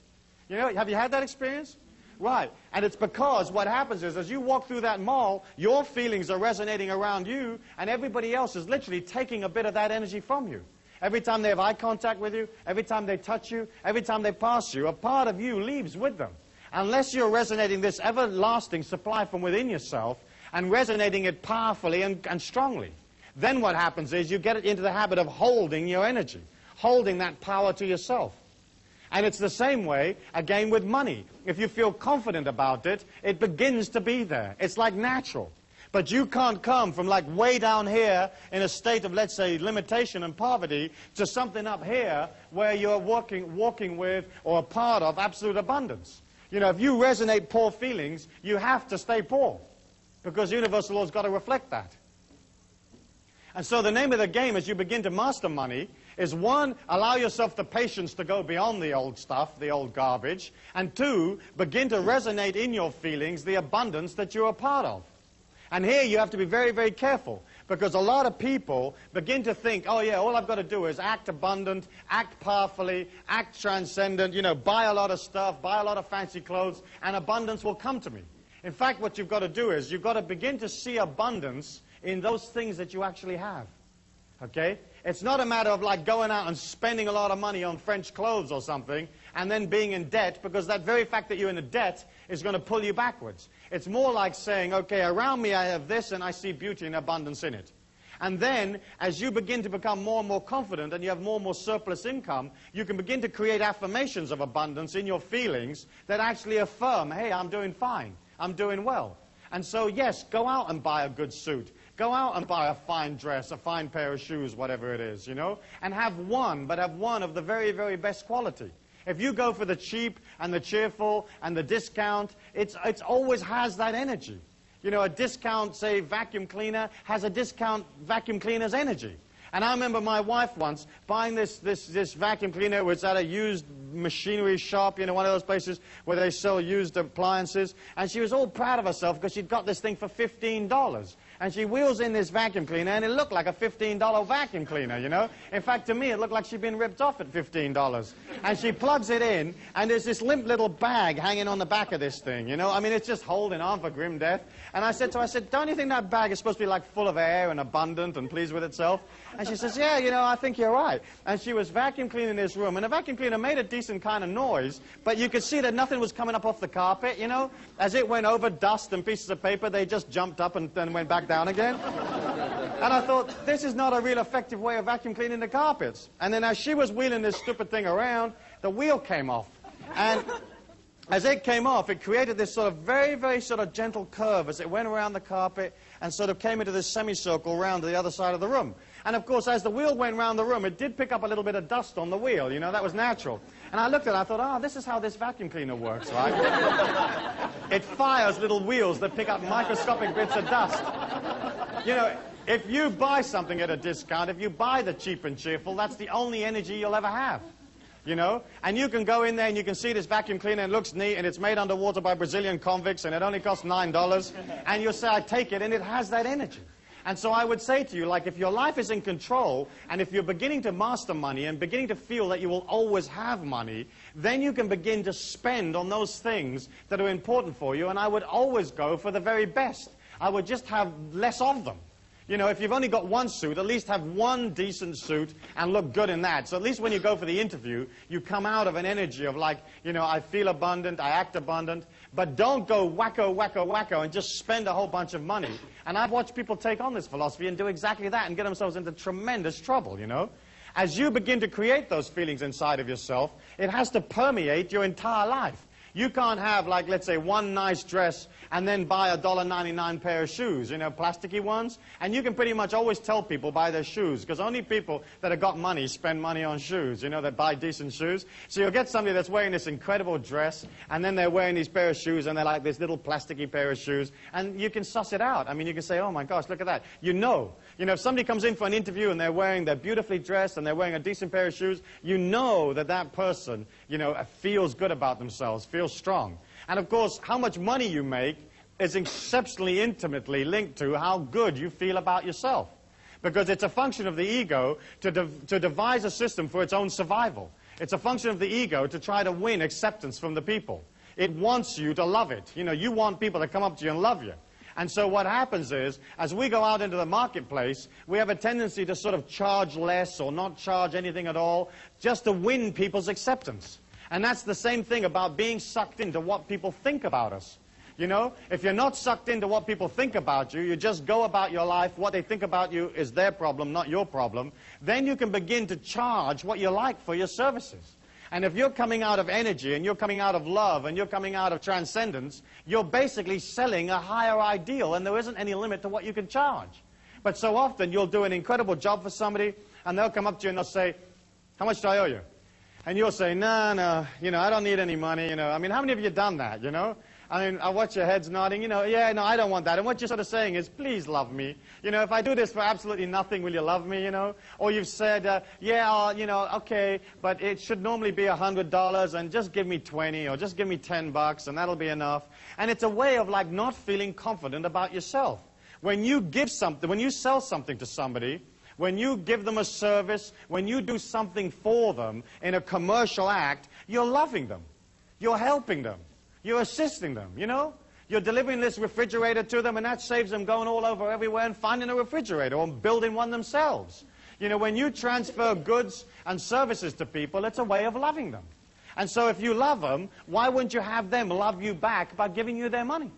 You know, have you had that experience? Right. And it's because what happens is as you walk through that mall, your feelings are resonating around you and everybody else is literally taking a bit of that energy from you. Every time they have eye contact with you, every time they touch you, every time they pass you, a part of you leaves with them. Unless you're resonating this everlasting supply from within yourself and resonating it powerfully and, and strongly. Then what happens is you get into the habit of holding your energy, holding that power to yourself. And it's the same way, again, with money. If you feel confident about it, it begins to be there. It's like natural. But you can't come from like way down here in a state of, let's say, limitation and poverty to something up here where you're walking, walking with or a part of absolute abundance. You know, if you resonate poor feelings, you have to stay poor because universal law's got to reflect that. And so the name of the game as you begin to master money is one, allow yourself the patience to go beyond the old stuff, the old garbage, and two, begin to resonate in your feelings the abundance that you're a part of. And here you have to be very, very careful because a lot of people begin to think, oh yeah, all I've got to do is act abundant, act powerfully, act transcendent, you know, buy a lot of stuff, buy a lot of fancy clothes, and abundance will come to me. In fact, what you've got to do is you've got to begin to see abundance in those things that you actually have. Okay? It's not a matter of like going out and spending a lot of money on French clothes or something and then being in debt because that very fact that you're in a debt is going to pull you backwards. It's more like saying, okay, around me I have this and I see beauty and abundance in it. And then, as you begin to become more and more confident and you have more and more surplus income, you can begin to create affirmations of abundance in your feelings that actually affirm, hey, I'm doing fine. I'm doing well. And so, yes, go out and buy a good suit. Go out and buy a fine dress, a fine pair of shoes, whatever it is, you know, and have one, but have one of the very, very best quality. If you go for the cheap and the cheerful and the discount, it's, it's always has that energy. You know, a discount, say, vacuum cleaner has a discount vacuum cleaner's energy. And I remember my wife once buying this, this, this vacuum cleaner. It was at a used machinery shop, you know, one of those places where they sell used appliances. And she was all proud of herself because she'd got this thing for $15. And she wheels in this vacuum cleaner, and it looked like a $15 vacuum cleaner, you know? In fact, to me, it looked like she'd been ripped off at $15. And she plugs it in, and there's this limp little bag hanging on the back of this thing, you know? I mean, it's just holding on for grim death. And I said to her, I said, don't you think that bag is supposed to be like full of air and abundant and pleased with itself? And she says, yeah, you know, I think you're right. And she was vacuum cleaning this room, and the vacuum cleaner made a decent kind of noise, but you could see that nothing was coming up off the carpet, you know? As it went over dust and pieces of paper, they just jumped up and then went back down again. And I thought, this is not a real effective way of vacuum cleaning the carpets. And then as she was wheeling this stupid thing around, the wheel came off. And as it came off, it created this sort of very, very sort of gentle curve as it went around the carpet and sort of came into this semicircle around to the other side of the room. And of course, as the wheel went around the room, it did pick up a little bit of dust on the wheel, you know, that was natural. And I looked at it, I thought, oh, this is how this vacuum cleaner works, right? it fires little wheels that pick up microscopic bits of dust. You know, if you buy something at a discount, if you buy the cheap and cheerful, that's the only energy you'll ever have. You know? And you can go in there and you can see this vacuum cleaner and it looks neat and it's made underwater by Brazilian convicts and it only costs $9. And you'll say, I take it, and it has that energy. And so I would say to you, like, if your life is in control, and if you're beginning to master money and beginning to feel that you will always have money, then you can begin to spend on those things that are important for you. And I would always go for the very best. I would just have less of them. You know, if you've only got one suit, at least have one decent suit and look good in that. So at least when you go for the interview, you come out of an energy of like, you know, I feel abundant, I act abundant. But don't go wacko, wacko, wacko and just spend a whole bunch of money. And I've watched people take on this philosophy and do exactly that and get themselves into tremendous trouble, you know. As you begin to create those feelings inside of yourself, it has to permeate your entire life. You can't have, like, let's say, one nice dress and then buy a $1.99 pair of shoes, you know, plasticky ones. And you can pretty much always tell people buy their shoes, because only people that have got money spend money on shoes, you know, that buy decent shoes. So you'll get somebody that's wearing this incredible dress, and then they're wearing these pair of shoes, and they're like this little plasticky pair of shoes, and you can suss it out. I mean, you can say, oh my gosh, look at that. You know. You know, if somebody comes in for an interview and they're wearing, they're beautifully dressed, and they're wearing a decent pair of shoes, you know that that person, you know, feels good about themselves, feels strong. And of course, how much money you make is exceptionally intimately linked to how good you feel about yourself. Because it's a function of the ego to, dev- to devise a system for its own survival. It's a function of the ego to try to win acceptance from the people. It wants you to love it. You know, you want people to come up to you and love you. And so what happens is, as we go out into the marketplace, we have a tendency to sort of charge less or not charge anything at all, just to win people's acceptance. And that's the same thing about being sucked into what people think about us. You know, if you're not sucked into what people think about you, you just go about your life, what they think about you is their problem, not your problem, then you can begin to charge what you like for your services. And if you're coming out of energy and you're coming out of love and you're coming out of transcendence, you're basically selling a higher ideal and there isn't any limit to what you can charge. But so often you'll do an incredible job for somebody and they'll come up to you and they'll say, how much do I owe you? And you'll say, no, no, you know, I don't need any money, you know. I mean, how many of you done that, you know? I mean, I watch your heads nodding, you know, yeah, no, I don't want that. And what you're sort of saying is, please love me. You know, if I do this for absolutely nothing, will you love me, you know? Or you've said, uh, yeah, uh, you know, okay, but it should normally be a $100 and just give me 20 or just give me 10 bucks and that'll be enough. And it's a way of like not feeling confident about yourself. When you give something, when you sell something to somebody, when you give them a service, when you do something for them in a commercial act, you're loving them. You're helping them. You're assisting them, you know? You're delivering this refrigerator to them, and that saves them going all over everywhere and finding a refrigerator or building one themselves. You know, when you transfer goods and services to people, it's a way of loving them. And so if you love them, why wouldn't you have them love you back by giving you their money?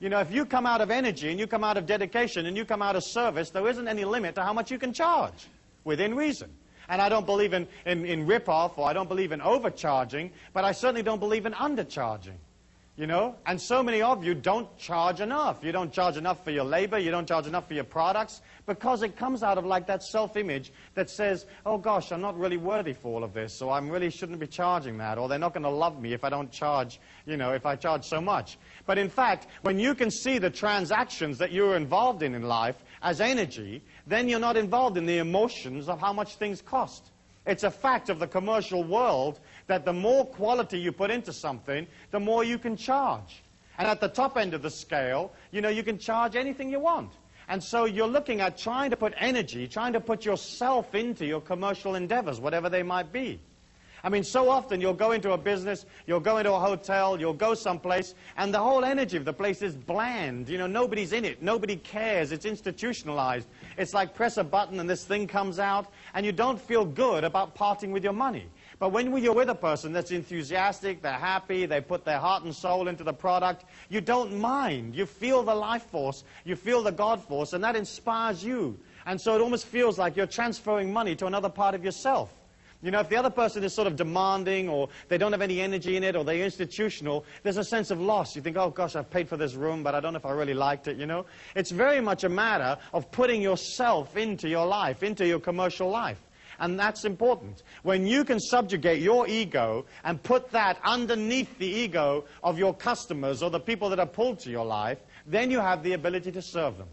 You know, if you come out of energy and you come out of dedication and you come out of service, there isn't any limit to how much you can charge within reason. And I don't believe in, in, in rip-off or I don't believe in overcharging, but I certainly don't believe in undercharging. You know? And so many of you don't charge enough. You don't charge enough for your labor. You don't charge enough for your products because it comes out of like that self-image that says, oh gosh, I'm not really worthy for all of this, so I really shouldn't be charging that, or they're not going to love me if I don't charge, you know, if I charge so much. But in fact, when you can see the transactions that you're involved in in life as energy, then you're not involved in the emotions of how much things cost. It's a fact of the commercial world that the more quality you put into something, the more you can charge. And at the top end of the scale, you know, you can charge anything you want. And so you're looking at trying to put energy, trying to put yourself into your commercial endeavors, whatever they might be. I mean, so often you'll go into a business, you'll go into a hotel, you'll go someplace, and the whole energy of the place is bland. You know, nobody's in it. Nobody cares. It's institutionalized. It's like press a button and this thing comes out, and you don't feel good about parting with your money. But when you're with a person that's enthusiastic, they're happy, they put their heart and soul into the product, you don't mind. You feel the life force, you feel the God force, and that inspires you. And so it almost feels like you're transferring money to another part of yourself. You know, if the other person is sort of demanding or they don't have any energy in it or they're institutional, there's a sense of loss. You think, oh gosh, I've paid for this room, but I don't know if I really liked it, you know. It's very much a matter of putting yourself into your life, into your commercial life. And that's important. When you can subjugate your ego and put that underneath the ego of your customers or the people that are pulled to your life, then you have the ability to serve them.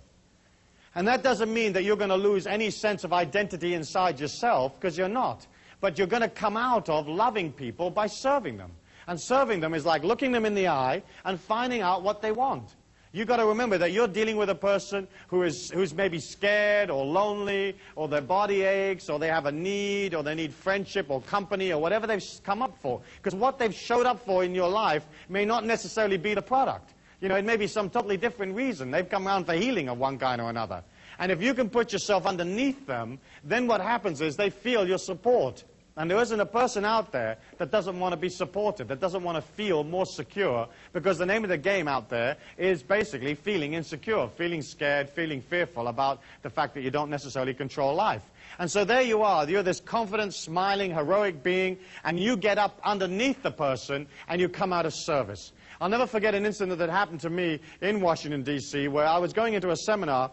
And that doesn't mean that you're going to lose any sense of identity inside yourself, because you're not but you're going to come out of loving people by serving them. And serving them is like looking them in the eye and finding out what they want. You've got to remember that you're dealing with a person who is, who's maybe scared or lonely or their body aches or they have a need or they need friendship or company or whatever they've come up for. Because what they've showed up for in your life may not necessarily be the product. You know, it may be some totally different reason. They've come around for healing of one kind or another. And if you can put yourself underneath them, then what happens is they feel your support. And there isn't a person out there that doesn't want to be supported, that doesn't want to feel more secure, because the name of the game out there is basically feeling insecure, feeling scared, feeling fearful about the fact that you don't necessarily control life. And so there you are. You're this confident, smiling, heroic being, and you get up underneath the person and you come out of service. I'll never forget an incident that happened to me in Washington, D.C., where I was going into a seminar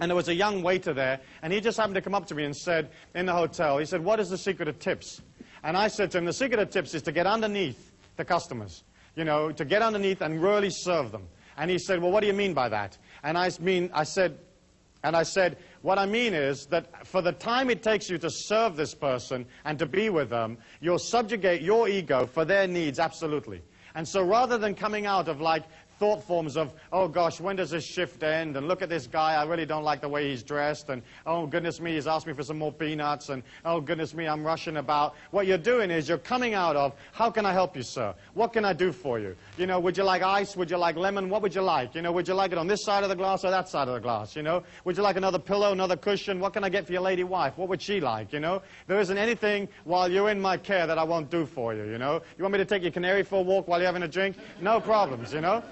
and there was a young waiter there, and he just happened to come up to me and said, in the hotel, he said, what is the secret of tips? And I said to him, the secret of tips is to get underneath the customers, you know, to get underneath and really serve them. And he said, well, what do you mean by that? And I mean, I said, and I said, what I mean is that for the time it takes you to serve this person and to be with them, you'll subjugate your ego for their needs absolutely. And so rather than coming out of like thought forms of, oh gosh, when does this shift end? And look at this guy, I really don't like the way he's dressed. And oh goodness me, he's asked me for some more peanuts. And oh goodness me, I'm rushing about. What you're doing is you're coming out of, how can I help you, sir? What can I do for you? You know, would you like ice? Would you like lemon? What would you like? You know, would you like it on this side of the glass or that side of the glass? You know, would you like another pillow, another cushion? What can I get for your lady wife? What would she like? You know, there isn't anything while you're in my care that I won't do for you. You know, you want me to take your canary for a walk while you're having a drink? No problems. You know.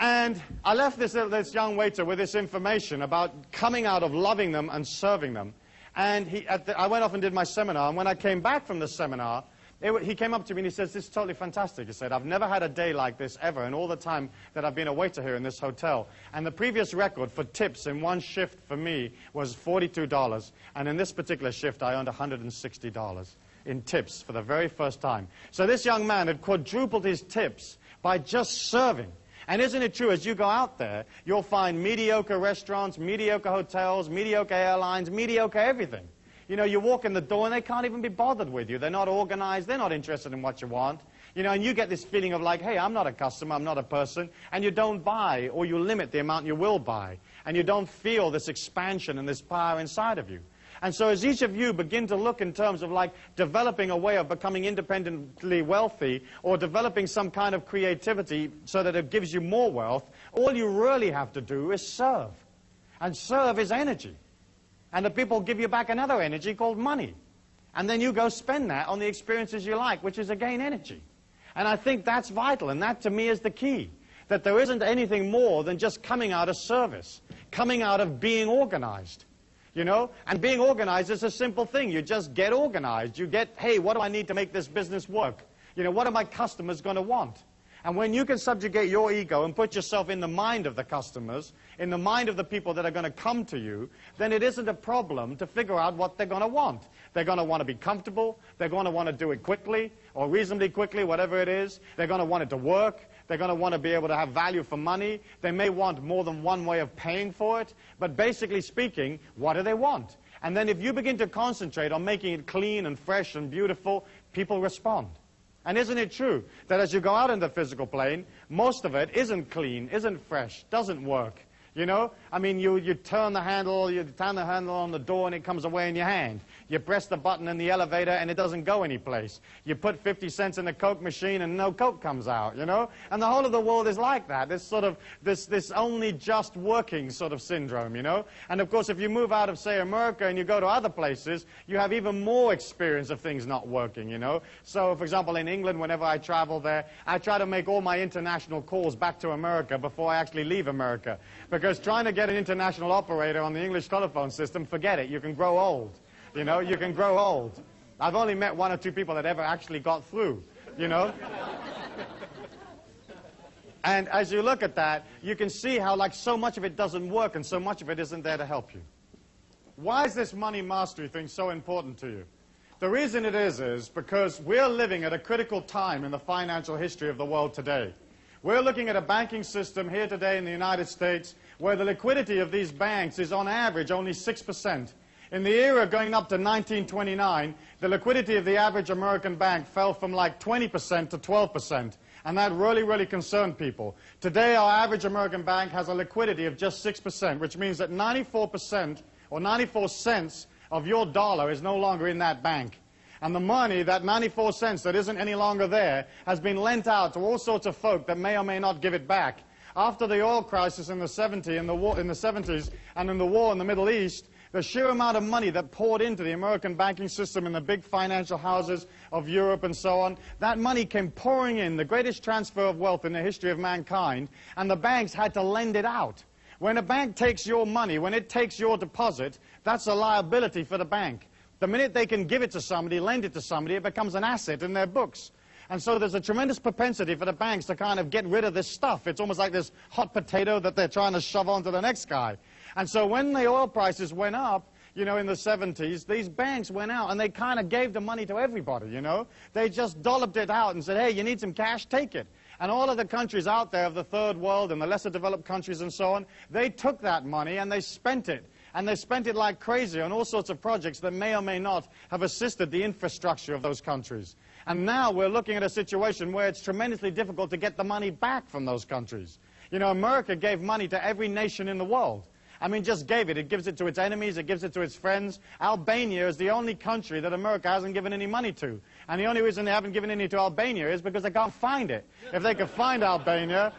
And I left this, uh, this young waiter with this information about coming out of loving them and serving them. And he, the, I went off and did my seminar. And when I came back from the seminar, it, he came up to me and he says, this is totally fantastic. He said, I've never had a day like this ever in all the time that I've been a waiter here in this hotel. And the previous record for tips in one shift for me was $42. And in this particular shift, I earned $160 in tips for the very first time. So this young man had quadrupled his tips by just serving. And isn't it true, as you go out there, you'll find mediocre restaurants, mediocre hotels, mediocre airlines, mediocre everything. You know, you walk in the door and they can't even be bothered with you. They're not organized. They're not interested in what you want. You know, and you get this feeling of like, hey, I'm not a customer, I'm not a person, and you don't buy, or you limit the amount you will buy, and you don't feel this expansion and this power inside of you. And so as each of you begin to look in terms of like developing a way of becoming independently wealthy or developing some kind of creativity so that it gives you more wealth, all you really have to do is serve. And serve is energy. And the people give you back another energy called money. And then you go spend that on the experiences you like, which is again energy. And I think that's vital, and that to me is the key. That there isn't anything more than just coming out of service, coming out of being organized. You know? And being organized is a simple thing. You just get organized. You get, hey, what do I need to make this business work? You know, what are my customers going to want? And when you can subjugate your ego and put yourself in the mind of the customers, in the mind of the people that are going to come to you, then it isn't a problem to figure out what they're going to want. They're going to want to be comfortable. They're going to want to do it quickly or reasonably quickly, whatever it is. They're going to want it to work. They're going to want to be able to have value for money. They may want more than one way of paying for it. But basically speaking, what do they want? And then if you begin to concentrate on making it clean and fresh and beautiful, people respond. And isn't it true that as you go out in the physical plane, most of it isn't clean, isn't fresh, doesn't work? You know? I mean, you, you turn the handle, you turn the handle on the door and it comes away in your hand. You press the button in the elevator and it doesn't go anyplace. You put 50 cents in the Coke machine and no Coke comes out, you know? And the whole of the world is like that. This sort of, this, this only just working sort of syndrome, you know? And of course, if you move out of, say, America and you go to other places, you have even more experience of things not working, you know? So, for example, in England, whenever I travel there, I try to make all my international calls back to America before I actually leave America. Because trying to get an international operator on the English telephone system, forget it. You can grow old. You know, you can grow old. I've only met one or two people that ever actually got through, you know? And as you look at that, you can see how like so much of it doesn't work and so much of it isn't there to help you. Why is this money mastery thing so important to you? The reason it is is because we're living at a critical time in the financial history of the world today. We're looking at a banking system here today in the United States where the liquidity of these banks is on average only 6%. In the era going up to 1929, the liquidity of the average American bank fell from like 20% to 12%. And that really, really concerned people. Today, our average American bank has a liquidity of just 6%, which means that 94% or 94 cents of your dollar is no longer in that bank. And the money, that 94 cents that isn't any longer there, has been lent out to all sorts of folk that may or may not give it back. After the oil crisis in the, 70, in the, war, in the 70s and in the war in the Middle East, the sheer amount of money that poured into the American banking system and the big financial houses of Europe and so on, that money came pouring in, the greatest transfer of wealth in the history of mankind, and the banks had to lend it out. When a bank takes your money, when it takes your deposit, that's a liability for the bank. The minute they can give it to somebody, lend it to somebody, it becomes an asset in their books. And so there's a tremendous propensity for the banks to kind of get rid of this stuff. It's almost like this hot potato that they're trying to shove onto the next guy. And so when the oil prices went up, you know, in the 70s, these banks went out and they kind of gave the money to everybody, you know. They just dolloped it out and said, hey, you need some cash, take it. And all of the countries out there of the third world and the lesser developed countries and so on, they took that money and they spent it. And they spent it like crazy on all sorts of projects that may or may not have assisted the infrastructure of those countries. And now we're looking at a situation where it's tremendously difficult to get the money back from those countries. You know, America gave money to every nation in the world. I mean, just gave it. It gives it to its enemies. It gives it to its friends. Albania is the only country that America hasn't given any money to. And the only reason they haven't given any to Albania is because they can't find it. If they could find Albania,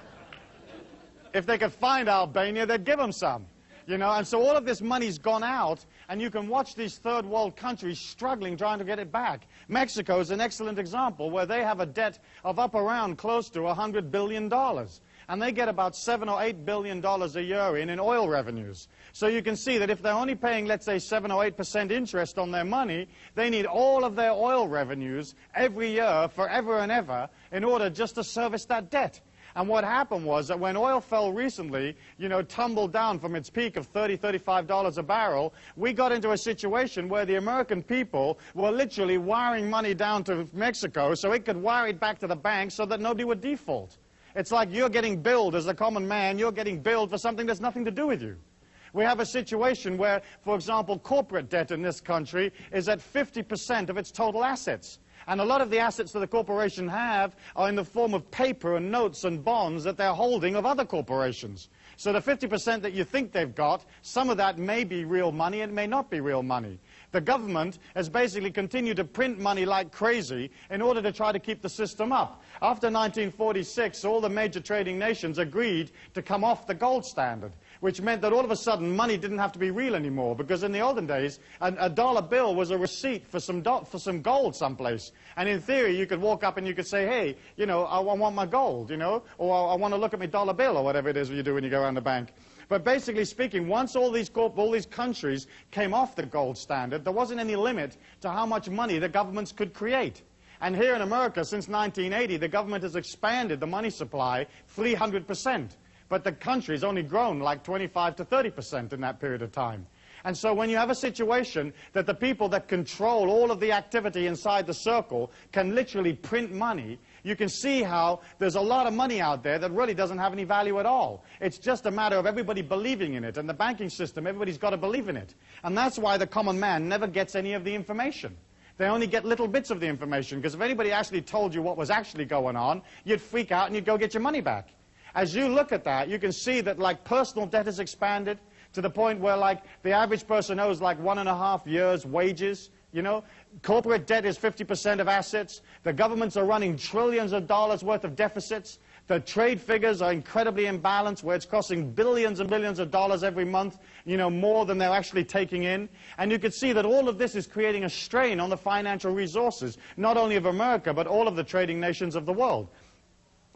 if they could find Albania, they'd give them some. You know, and so all of this money's gone out, and you can watch these third world countries struggling trying to get it back. Mexico is an excellent example where they have a debt of up around close to $100 billion and they get about seven or eight billion dollars a year in in oil revenues. So you can see that if they're only paying, let's say, seven or eight percent interest on their money, they need all of their oil revenues every year forever and ever in order just to service that debt. And what happened was that when oil fell recently, you know, tumbled down from its peak of $30, $35 a barrel, we got into a situation where the American people were literally wiring money down to Mexico so it could wire it back to the bank so that nobody would default. It's like you're getting billed as a common man, you're getting billed for something that's nothing to do with you. We have a situation where, for example, corporate debt in this country is at 50% of its total assets. And a lot of the assets that the corporation have are in the form of paper and notes and bonds that they're holding of other corporations. So the 50% that you think they've got, some of that may be real money, it may not be real money. The government has basically continued to print money like crazy in order to try to keep the system up. After 1946, all the major trading nations agreed to come off the gold standard, which meant that all of a sudden money didn't have to be real anymore, because in the olden days, a, a dollar bill was a receipt for some, for some gold someplace. And in theory, you could walk up and you could say, hey, you know, I, I want my gold, you know, or I, I want to look at my dollar bill, or whatever it is you do when you go around the bank. But basically speaking, once all these, all these countries came off the gold standard, there wasn't any limit to how much money the governments could create. And here in America, since 1980, the government has expanded the money supply 300%. But the country's only grown like 25 to 30% in that period of time. And so when you have a situation that the people that control all of the activity inside the circle can literally print money, you can see how there's a lot of money out there that really doesn't have any value at all. It's just a matter of everybody believing in it. And the banking system, everybody's got to believe in it. And that's why the common man never gets any of the information. They only get little bits of the information, because if anybody actually told you what was actually going on, you'd freak out and you'd go get your money back. As you look at that, you can see that like personal debt has expanded, to the point where like the average person owes like one and a half years wages. You know, corporate debt is 50% of assets. The governments are running trillions of dollars worth of deficits. The trade figures are incredibly imbalanced, where it's costing billions and billions of dollars every month, you know, more than they're actually taking in. And you can see that all of this is creating a strain on the financial resources, not only of America, but all of the trading nations of the world.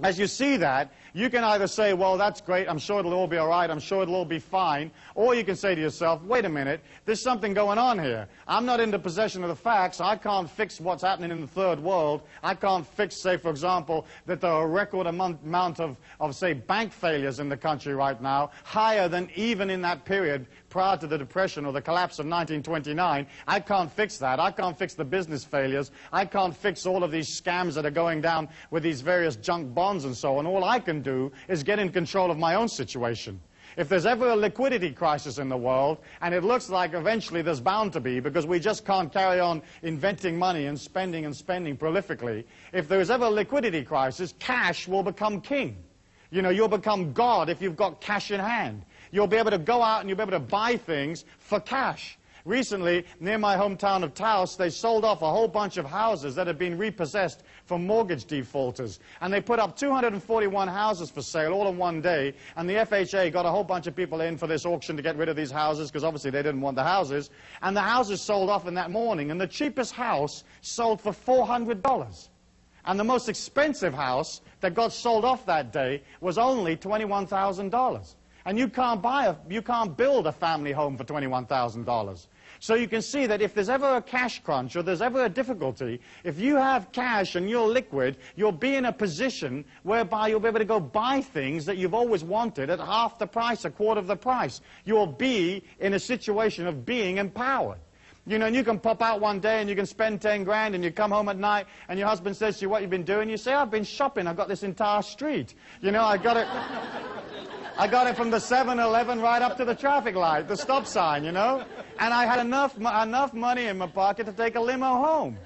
As you see that, you can either say, well, that's great, I'm sure it'll all be all right, I'm sure it'll all be fine, or you can say to yourself, wait a minute, there's something going on here. I'm not in the possession of the facts, I can't fix what's happening in the third world, I can't fix, say, for example, that there are a record amount of, of, say, bank failures in the country right now, higher than even in that period prior to the Depression or the collapse of 1929. I can't fix that. I can't fix the business failures. I can't fix all of these scams that are going down with these various junk bonds and so on. All I can do is get in control of my own situation. If there's ever a liquidity crisis in the world, and it looks like eventually there's bound to be because we just can't carry on inventing money and spending and spending prolifically, if there is ever a liquidity crisis, cash will become king. You know, you'll become God if you've got cash in hand. You'll be able to go out and you'll be able to buy things for cash. Recently, near my hometown of Taos, they sold off a whole bunch of houses that had been repossessed from mortgage defaulters. And they put up 241 houses for sale all in one day. And the FHA got a whole bunch of people in for this auction to get rid of these houses because obviously they didn't want the houses. And the houses sold off in that morning. And the cheapest house sold for $400. And the most expensive house that got sold off that day was only $21,000. And you can't buy a, you can't build a family home for $21,000. So you can see that if there's ever a cash crunch or there's ever a difficulty, if you have cash and you're liquid, you'll be in a position whereby you'll be able to go buy things that you've always wanted at half the price, a quarter of the price. You'll be in a situation of being empowered. You know, and you can pop out one day and you can spend 10 grand and you come home at night and your husband says to you, what you've been doing? You say, I've been shopping. I've got this entire street. You know, I got it. I got it from the 7-Eleven right up to the traffic light, the stop sign, you know? And I had enough, enough money in my pocket to take a limo home.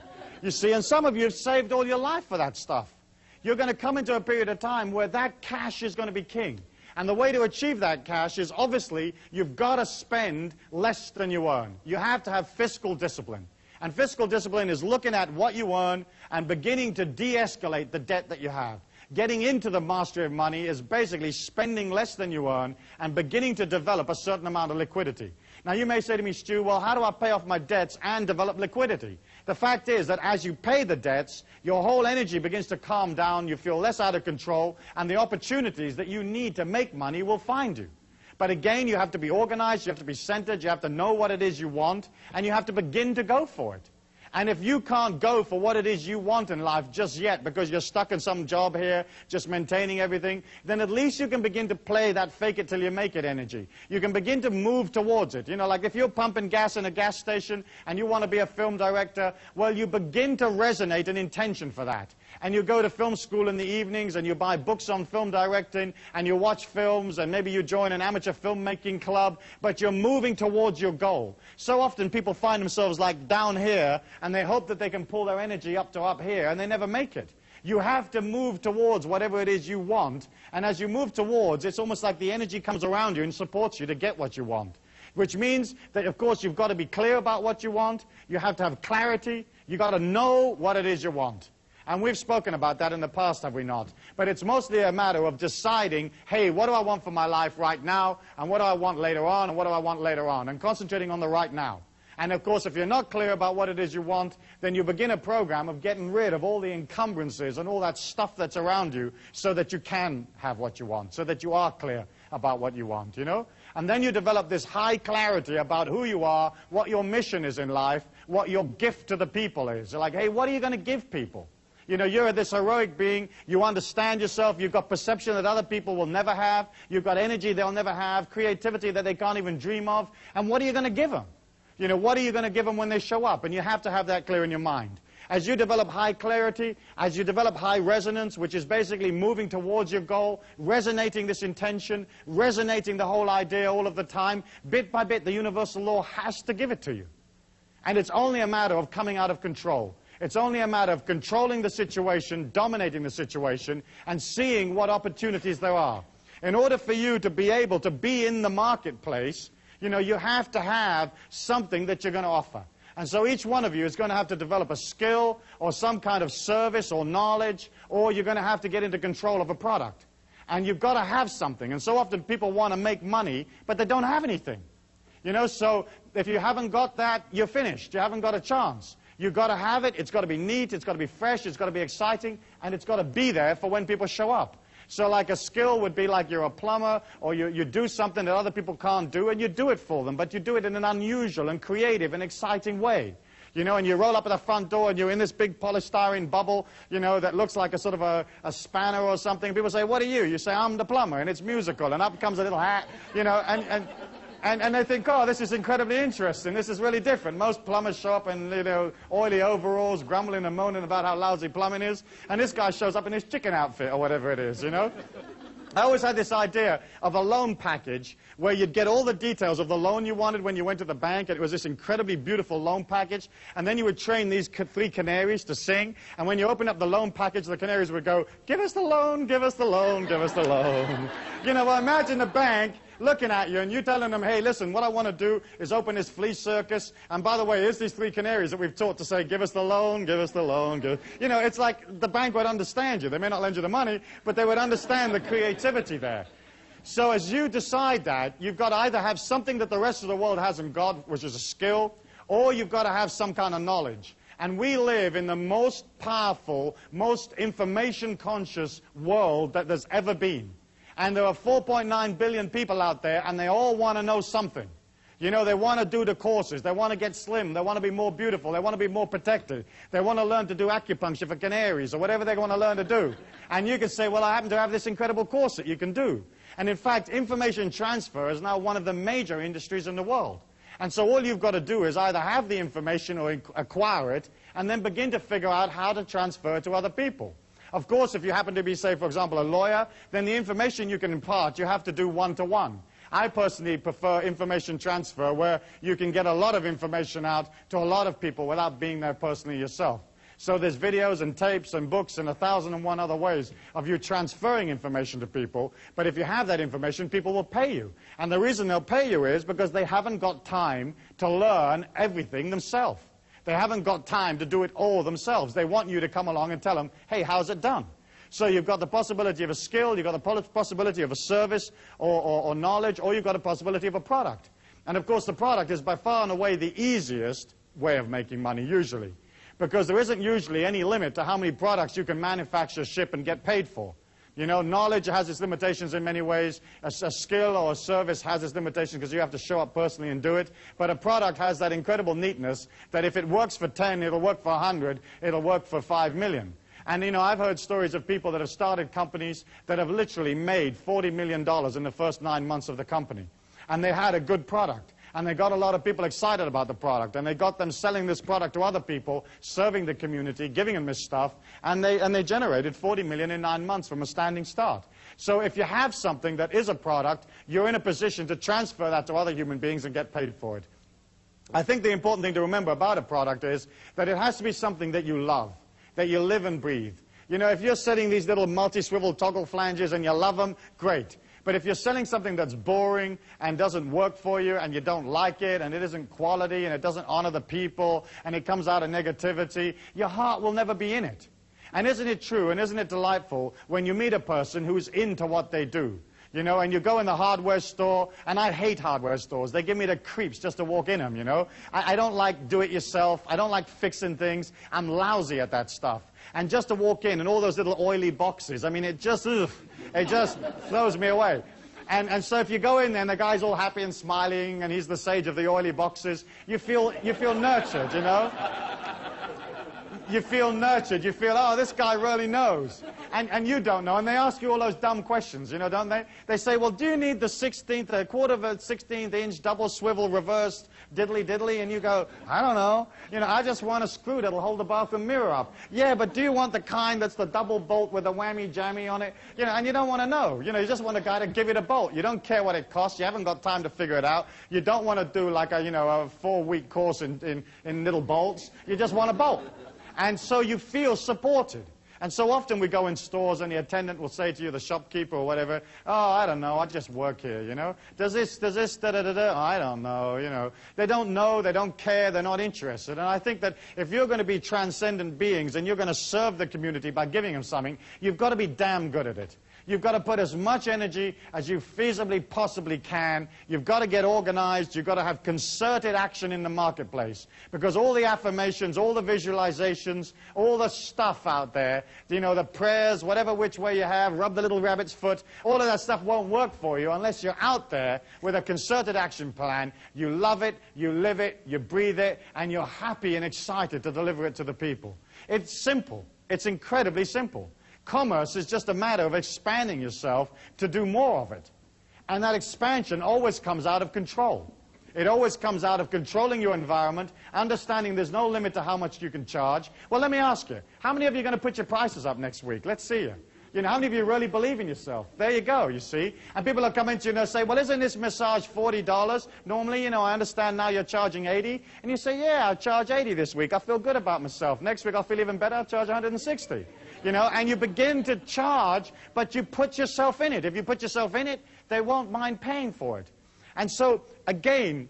You see, and some of you have saved all your life for that stuff. You're going to come into a period of time where that cash is going to be king. And the way to achieve that cash is obviously you've got to spend less than you earn. You have to have fiscal discipline. And fiscal discipline is looking at what you earn and beginning to de-escalate the debt that you have. Getting into the mastery of money is basically spending less than you earn and beginning to develop a certain amount of liquidity. Now you may say to me, Stu, well, how do I pay off my debts and develop liquidity? The fact is that as you pay the debts, your whole energy begins to calm down, you feel less out of control, and the opportunities that you need to make money will find you. But again, you have to be organized, you have to be centered, you have to know what it is you want, and you have to begin to go for it. And if you can't go for what it is you want in life just yet because you're stuck in some job here, just maintaining everything, then at least you can begin to play that fake it till you make it energy. You can begin to move towards it. You know, like if you're pumping gas in a gas station and you want to be a film director, well, you begin to resonate an intention for that and you go to film school in the evenings and you buy books on film directing and you watch films and maybe you join an amateur filmmaking club, but you're moving towards your goal. So often people find themselves like down here and they hope that they can pull their energy up to up here and they never make it. You have to move towards whatever it is you want, and as you move towards, it's almost like the energy comes around you and supports you to get what you want. Which means that, of course, you've got to be clear about what you want, you have to have clarity, you've got to know what it is you want. And we've spoken about that in the past, have we not? But it's mostly a matter of deciding, hey, what do I want for my life right now, and what do I want later on, and what do I want later on, and concentrating on the right now. And of course, if you're not clear about what it is you want, then you begin a program of getting rid of all the encumbrances and all that stuff that's around you so that you can have what you want, so that you are clear about what you want, you know? And then you develop this high clarity about who you are, what your mission is in life, what your gift to the people is. You're like, hey, what are you going to give people? You know, you're this heroic being. You understand yourself. You've got perception that other people will never have. You've got energy they'll never have, creativity that they can't even dream of. And what are you going to give them? You know, what are you going to give them when they show up? And you have to have that clear in your mind. As you develop high clarity, as you develop high resonance, which is basically moving towards your goal, resonating this intention, resonating the whole idea all of the time, bit by bit, the universal law has to give it to you. And it's only a matter of coming out of control. It's only a matter of controlling the situation, dominating the situation, and seeing what opportunities there are. In order for you to be able to be in the marketplace, you know, you have to have something that you're going to offer. And so each one of you is going to have to develop a skill or some kind of service or knowledge, or you're going to have to get into control of a product. And you've got to have something. And so often people want to make money, but they don't have anything. You know, so if you haven't got that, you're finished. You haven't got a chance. You've got to have it. It's got to be neat. It's got to be fresh. It's got to be exciting. And it's got to be there for when people show up. So like a skill would be like you're a plumber or you, you do something that other people can't do and you do it for them, but you do it in an unusual and creative and exciting way. You know, and you roll up at the front door and you're in this big polystyrene bubble, you know, that looks like a sort of a, a spanner or something. People say, what are you? You say, I'm the plumber, and it's musical, and up comes a little hat, you know, and, and and, and they think, oh, this is incredibly interesting. This is really different. Most plumbers show up in, you know, oily overalls, grumbling and moaning about how lousy plumbing is. And this guy shows up in his chicken outfit or whatever it is, you know? I always had this idea of a loan package where you'd get all the details of the loan you wanted when you went to the bank, and it was this incredibly beautiful loan package, and then you would train these three canaries to sing, and when you opened up the loan package, the canaries would go, give us the loan, give us the loan, give us the loan. you know, well, imagine the bank looking at you and you telling them, hey, listen, what I want to do is open this flea circus. And by the way, here's these three canaries that we've taught to say, give us the loan, give us the loan. Give. You know, it's like the bank would understand you. They may not lend you the money, but they would understand the creativity there. So as you decide that, you've got to either have something that the rest of the world hasn't got, which is a skill, or you've got to have some kind of knowledge. And we live in the most powerful, most information conscious world that there's ever been. And there are 4.9 billion people out there, and they all want to know something. You know, they want to do the courses. They want to get slim. They want to be more beautiful. They want to be more protected. They want to learn to do acupuncture for canaries or whatever they want to learn to do. And you can say, well, I happen to have this incredible course that you can do. And in fact, information transfer is now one of the major industries in the world. And so all you've got to do is either have the information or acquire it, and then begin to figure out how to transfer it to other people. Of course, if you happen to be, say, for example, a lawyer, then the information you can impart, you have to do one-to-one. -one. I personally prefer information transfer where you can get a lot of information out to a lot of people without being there personally yourself. So there's videos and tapes and books and a thousand and one other ways of you transferring information to people. But if you have that information, people will pay you. And the reason they'll pay you is because they haven't got time to learn everything themselves. They haven't got time to do it all themselves. They want you to come along and tell them, hey, how's it done? So you've got the possibility of a skill, you've got the possibility of a service or, or, or knowledge, or you've got a possibility of a product. And of course, the product is by far and away the easiest way of making money, usually. Because there isn't usually any limit to how many products you can manufacture, ship, and get paid for. You know, knowledge has its limitations in many ways. A, a skill or a service has its limitations because you have to show up personally and do it. But a product has that incredible neatness that if it works for 10, it'll work for 100, it'll work for 5 million. And, you know, I've heard stories of people that have started companies that have literally made $40 million in the first nine months of the company. And they had a good product. And they got a lot of people excited about the product. And they got them selling this product to other people, serving the community, giving them this stuff. And they, and they generated 40 million in nine months from a standing start. So if you have something that is a product, you're in a position to transfer that to other human beings and get paid for it. I think the important thing to remember about a product is that it has to be something that you love, that you live and breathe. You know, if you're setting these little multi-swivel toggle flanges and you love them, great. But if you're selling something that's boring and doesn't work for you and you don't like it and it isn't quality and it doesn't honor the people and it comes out of negativity, your heart will never be in it. And isn't it true and isn't it delightful when you meet a person who's into what they do? You know, and you go in the hardware store, and I hate hardware stores. They give me the creeps just to walk in them, you know. I, I don't like do-it-yourself. I don't like fixing things. I'm lousy at that stuff. And just to walk in and all those little oily boxes, I mean, it just, ugh, it just throws me away. And, and so if you go in there and the guy's all happy and smiling and he's the sage of the oily boxes, you feel, you feel nurtured, you know? You feel nurtured. You feel, oh, this guy really knows. And, and you don't know. And they ask you all those dumb questions, you know, don't they? They say, well, do you need the 16th, a quarter of a 16th inch double swivel reversed diddly diddly? And you go, I don't know. You know, I just want a screw that'll hold the bathroom mirror up. Yeah, but do you want the kind that's the double bolt with a whammy jammy on it? You know, and you don't want to know. You know, you just want a guy to give you a bolt. You don't care what it costs. You haven't got time to figure it out. You don't want to do like a, you know, a four-week course in, in, in little bolts. You just want a bolt. And so you feel supported. And so often we go in stores and the attendant will say to you, the shopkeeper or whatever, oh, I don't know, I just work here, you know. Does this, does this, da da da da? I don't know, you know. They don't know, they don't care, they're not interested. And I think that if you're going to be transcendent beings and you're going to serve the community by giving them something, you've got to be damn good at it. You've got to put as much energy as you feasibly possibly can. You've got to get organized. You've got to have concerted action in the marketplace. Because all the affirmations, all the visualizations, all the stuff out there, you know, the prayers, whatever which way you have, rub the little rabbit's foot, all of that stuff won't work for you unless you're out there with a concerted action plan. You love it, you live it, you breathe it, and you're happy and excited to deliver it to the people. It's simple. It's incredibly simple. Commerce is just a matter of expanding yourself to do more of it. And that expansion always comes out of control. It always comes out of controlling your environment, understanding there's no limit to how much you can charge. Well, let me ask you, how many of you are going to put your prices up next week? Let's see you. You know, how many of you really believe in yourself? There you go, you see. And people will come into you and they'll say, well, isn't this massage $40? Normally, you know, I understand now you're charging 80 And you say, yeah, I'll charge 80 this week. I feel good about myself. Next week, I'll feel even better. I'll charge 160 you know, and you begin to charge, but you put yourself in it. If you put yourself in it, they won't mind paying for it. And so, again,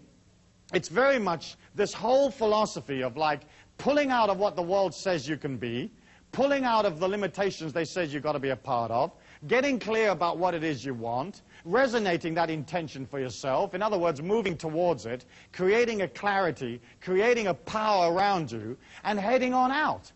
it's very much this whole philosophy of like pulling out of what the world says you can be, pulling out of the limitations they say you've got to be a part of, getting clear about what it is you want, resonating that intention for yourself, in other words, moving towards it, creating a clarity, creating a power around you, and heading on out.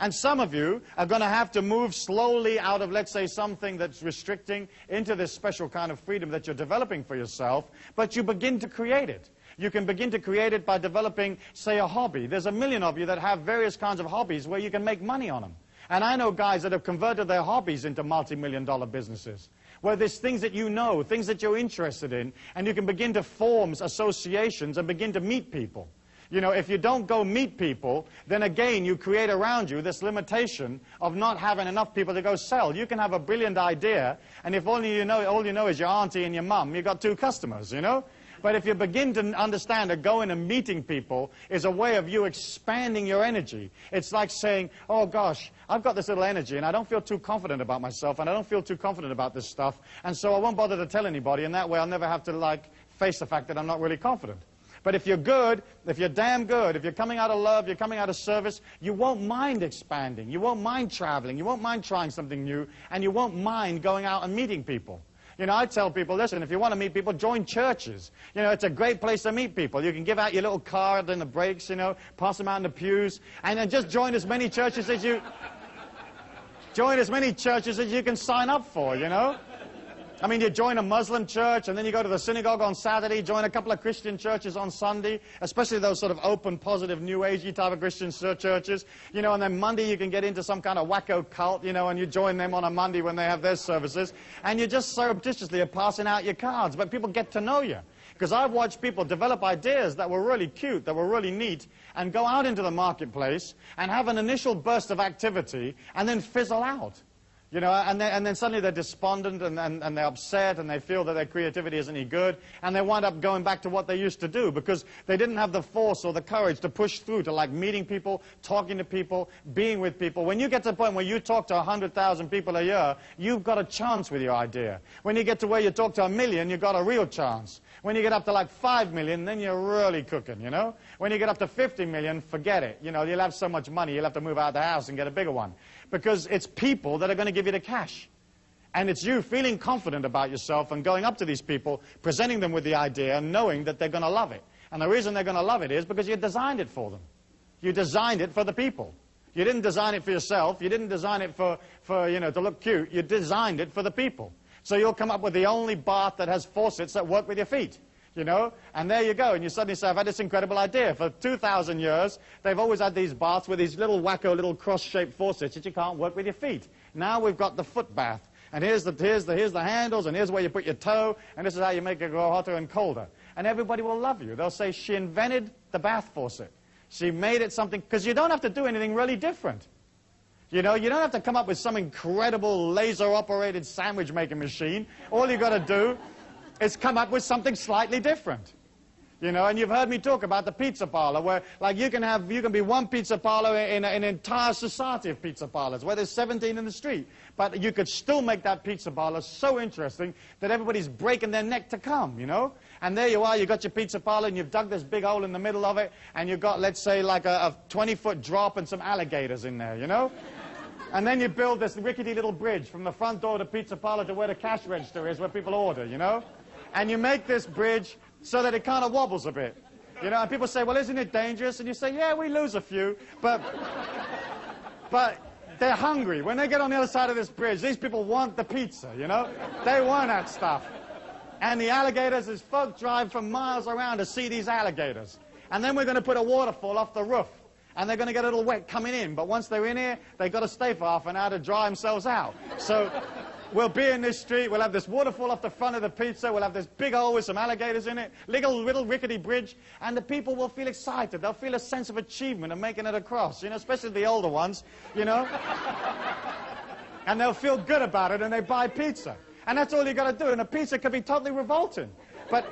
And some of you are going to have to move slowly out of, let's say, something that's restricting into this special kind of freedom that you're developing for yourself, but you begin to create it. You can begin to create it by developing, say, a hobby. There's a million of you that have various kinds of hobbies where you can make money on them. And I know guys that have converted their hobbies into multi-million dollar businesses where there's things that you know, things that you're interested in, and you can begin to form associations and begin to meet people. You know, if you don't go meet people, then again you create around you this limitation of not having enough people to go sell. You can have a brilliant idea, and if only you know, all you know is your auntie and your mum, you've got two customers, you know? But if you begin to understand that going and meeting people is a way of you expanding your energy, it's like saying, oh gosh, I've got this little energy and I don't feel too confident about myself and I don't feel too confident about this stuff, and so I won't bother to tell anybody, and that way I'll never have to like face the fact that I'm not really confident. But if you're good, if you're damn good, if you're coming out of love, you're coming out of service, you won't mind expanding. You won't mind traveling. You won't mind trying something new. And you won't mind going out and meeting people. You know, I tell people, listen, if you want to meet people, join churches. You know, it's a great place to meet people. You can give out your little card in the breaks, you know, pass them out in the pews, and then just join as many churches as you... join as many churches as you can sign up for, you know? I mean, you join a Muslim church, and then you go to the synagogue on Saturday, join a couple of Christian churches on Sunday, especially those sort of open, positive, New Agey type of Christian churches. You know, and then Monday you can get into some kind of wacko cult, you know, and you join them on a Monday when they have their services, and you're just surreptitiously are passing out your cards, but people get to know you. Because I've watched people develop ideas that were really cute, that were really neat, and go out into the marketplace and have an initial burst of activity and then fizzle out. You know, and then, and then suddenly they're despondent and, and, and they're upset and they feel that their creativity isn't any good and they wind up going back to what they used to do because they didn't have the force or the courage to push through to like meeting people, talking to people, being with people. When you get to the point where you talk to 100,000 people a year, you've got a chance with your idea. When you get to where you talk to a million, you've got a real chance. When you get up to like 5 million, then you're really cooking, you know? When you get up to 50 million, forget it. You know, you'll have so much money, you'll have to move out of the house and get a bigger one because it's people that are going to give you the cash. And it's you feeling confident about yourself and going up to these people, presenting them with the idea and knowing that they're going to love it. And the reason they're going to love it is because you designed it for them. You designed it for the people. You didn't design it for yourself. You didn't design it for, for you know, to look cute. You designed it for the people. So you'll come up with the only bath that has faucets that work with your feet you know? And there you go, and you suddenly say, I've had this incredible idea. For 2,000 years, they've always had these baths with these little wacko little cross-shaped faucets that you can't work with your feet. Now we've got the foot bath. And here's the, here's, the, here's the handles, and here's where you put your toe, and this is how you make it go hotter and colder. And everybody will love you. They'll say, she invented the bath faucet. She made it something, because you don't have to do anything really different. You know, you don't have to come up with some incredible laser-operated sandwich-making machine. All you've got to do it's come up with something slightly different. You know, and you've heard me talk about the pizza parlor, where, like, you can have, you can be one pizza parlor in, an entire society of pizza parlors, where there's 17 in the street. But you could still make that pizza parlor so interesting that everybody's breaking their neck to come, you know? And there you are, you've got your pizza parlor, and you've dug this big hole in the middle of it, and you've got, let's say, like a 20-foot drop and some alligators in there, you know? And then you build this rickety little bridge from the front door to pizza parlor to where the cash register is, where people order, you know? And you make this bridge so that it kind of wobbles a bit. You know, and people say, well, isn't it dangerous? And you say, yeah, we lose a few, but, but they're hungry. When they get on the other side of this bridge, these people want the pizza, you know? They want that stuff. And the alligators, is folk drive from miles around to see these alligators. And then we're going to put a waterfall off the roof. And they're going to get a little wet coming in. But once they're in here, they've got to stay for half an hour to dry themselves out. So We'll be in this street. We'll have this waterfall off the front of the pizza. We'll have this big hole with some alligators in it, little, little rickety bridge, and the people will feel excited. They'll feel a sense of achievement of making it across, you know, especially the older ones, you know. and they'll feel good about it, and they buy pizza. And that's all you've got to do. And a pizza could be totally revolting, but,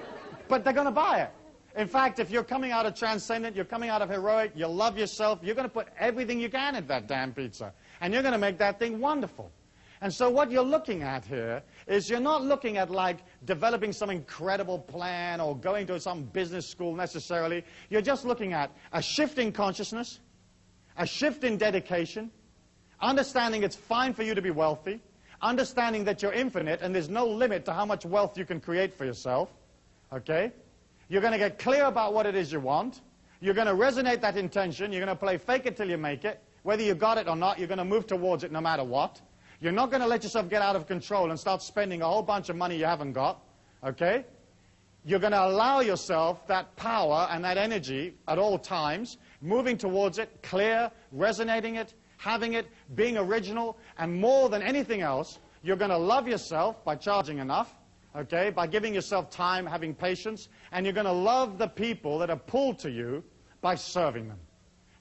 but they're going to buy it. In fact, if you're coming out of transcendent, you're coming out of heroic, you love yourself, you're going to put everything you can in that damn pizza. And you're going to make that thing wonderful. And so what you're looking at here is you're not looking at like developing some incredible plan or going to some business school necessarily. You're just looking at a shift in consciousness, a shift in dedication, understanding it's fine for you to be wealthy, understanding that you're infinite and there's no limit to how much wealth you can create for yourself. Okay? You're going to get clear about what it is you want. You're going to resonate that intention. You're going to play fake it till you make it. Whether you got it or not, you're going to move towards it no matter what. You're not going to let yourself get out of control and start spending a whole bunch of money you haven't got, okay? You're going to allow yourself that power and that energy at all times, moving towards it, clear, resonating it, having it, being original, and more than anything else, you're going to love yourself by charging enough, okay, by giving yourself time, having patience, and you're going to love the people that are pulled to you by serving them.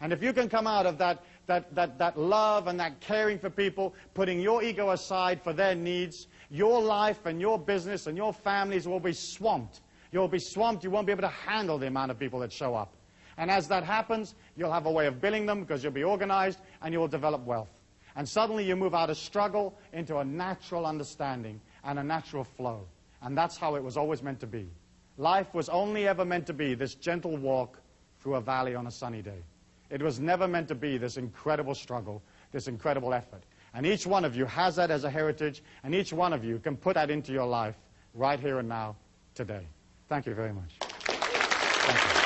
And if you can come out of that that, that, that love and that caring for people, putting your ego aside for their needs, your life and your business and your families will be swamped. You'll be swamped. You won't be able to handle the amount of people that show up. And as that happens, you'll have a way of billing them because you'll be organized and you will develop wealth. And suddenly you move out of struggle into a natural understanding and a natural flow. And that's how it was always meant to be. Life was only ever meant to be this gentle walk through a valley on a sunny day. It was never meant to be this incredible struggle, this incredible effort. And each one of you has that as a heritage, and each one of you can put that into your life right here and now, today. Thank you very much.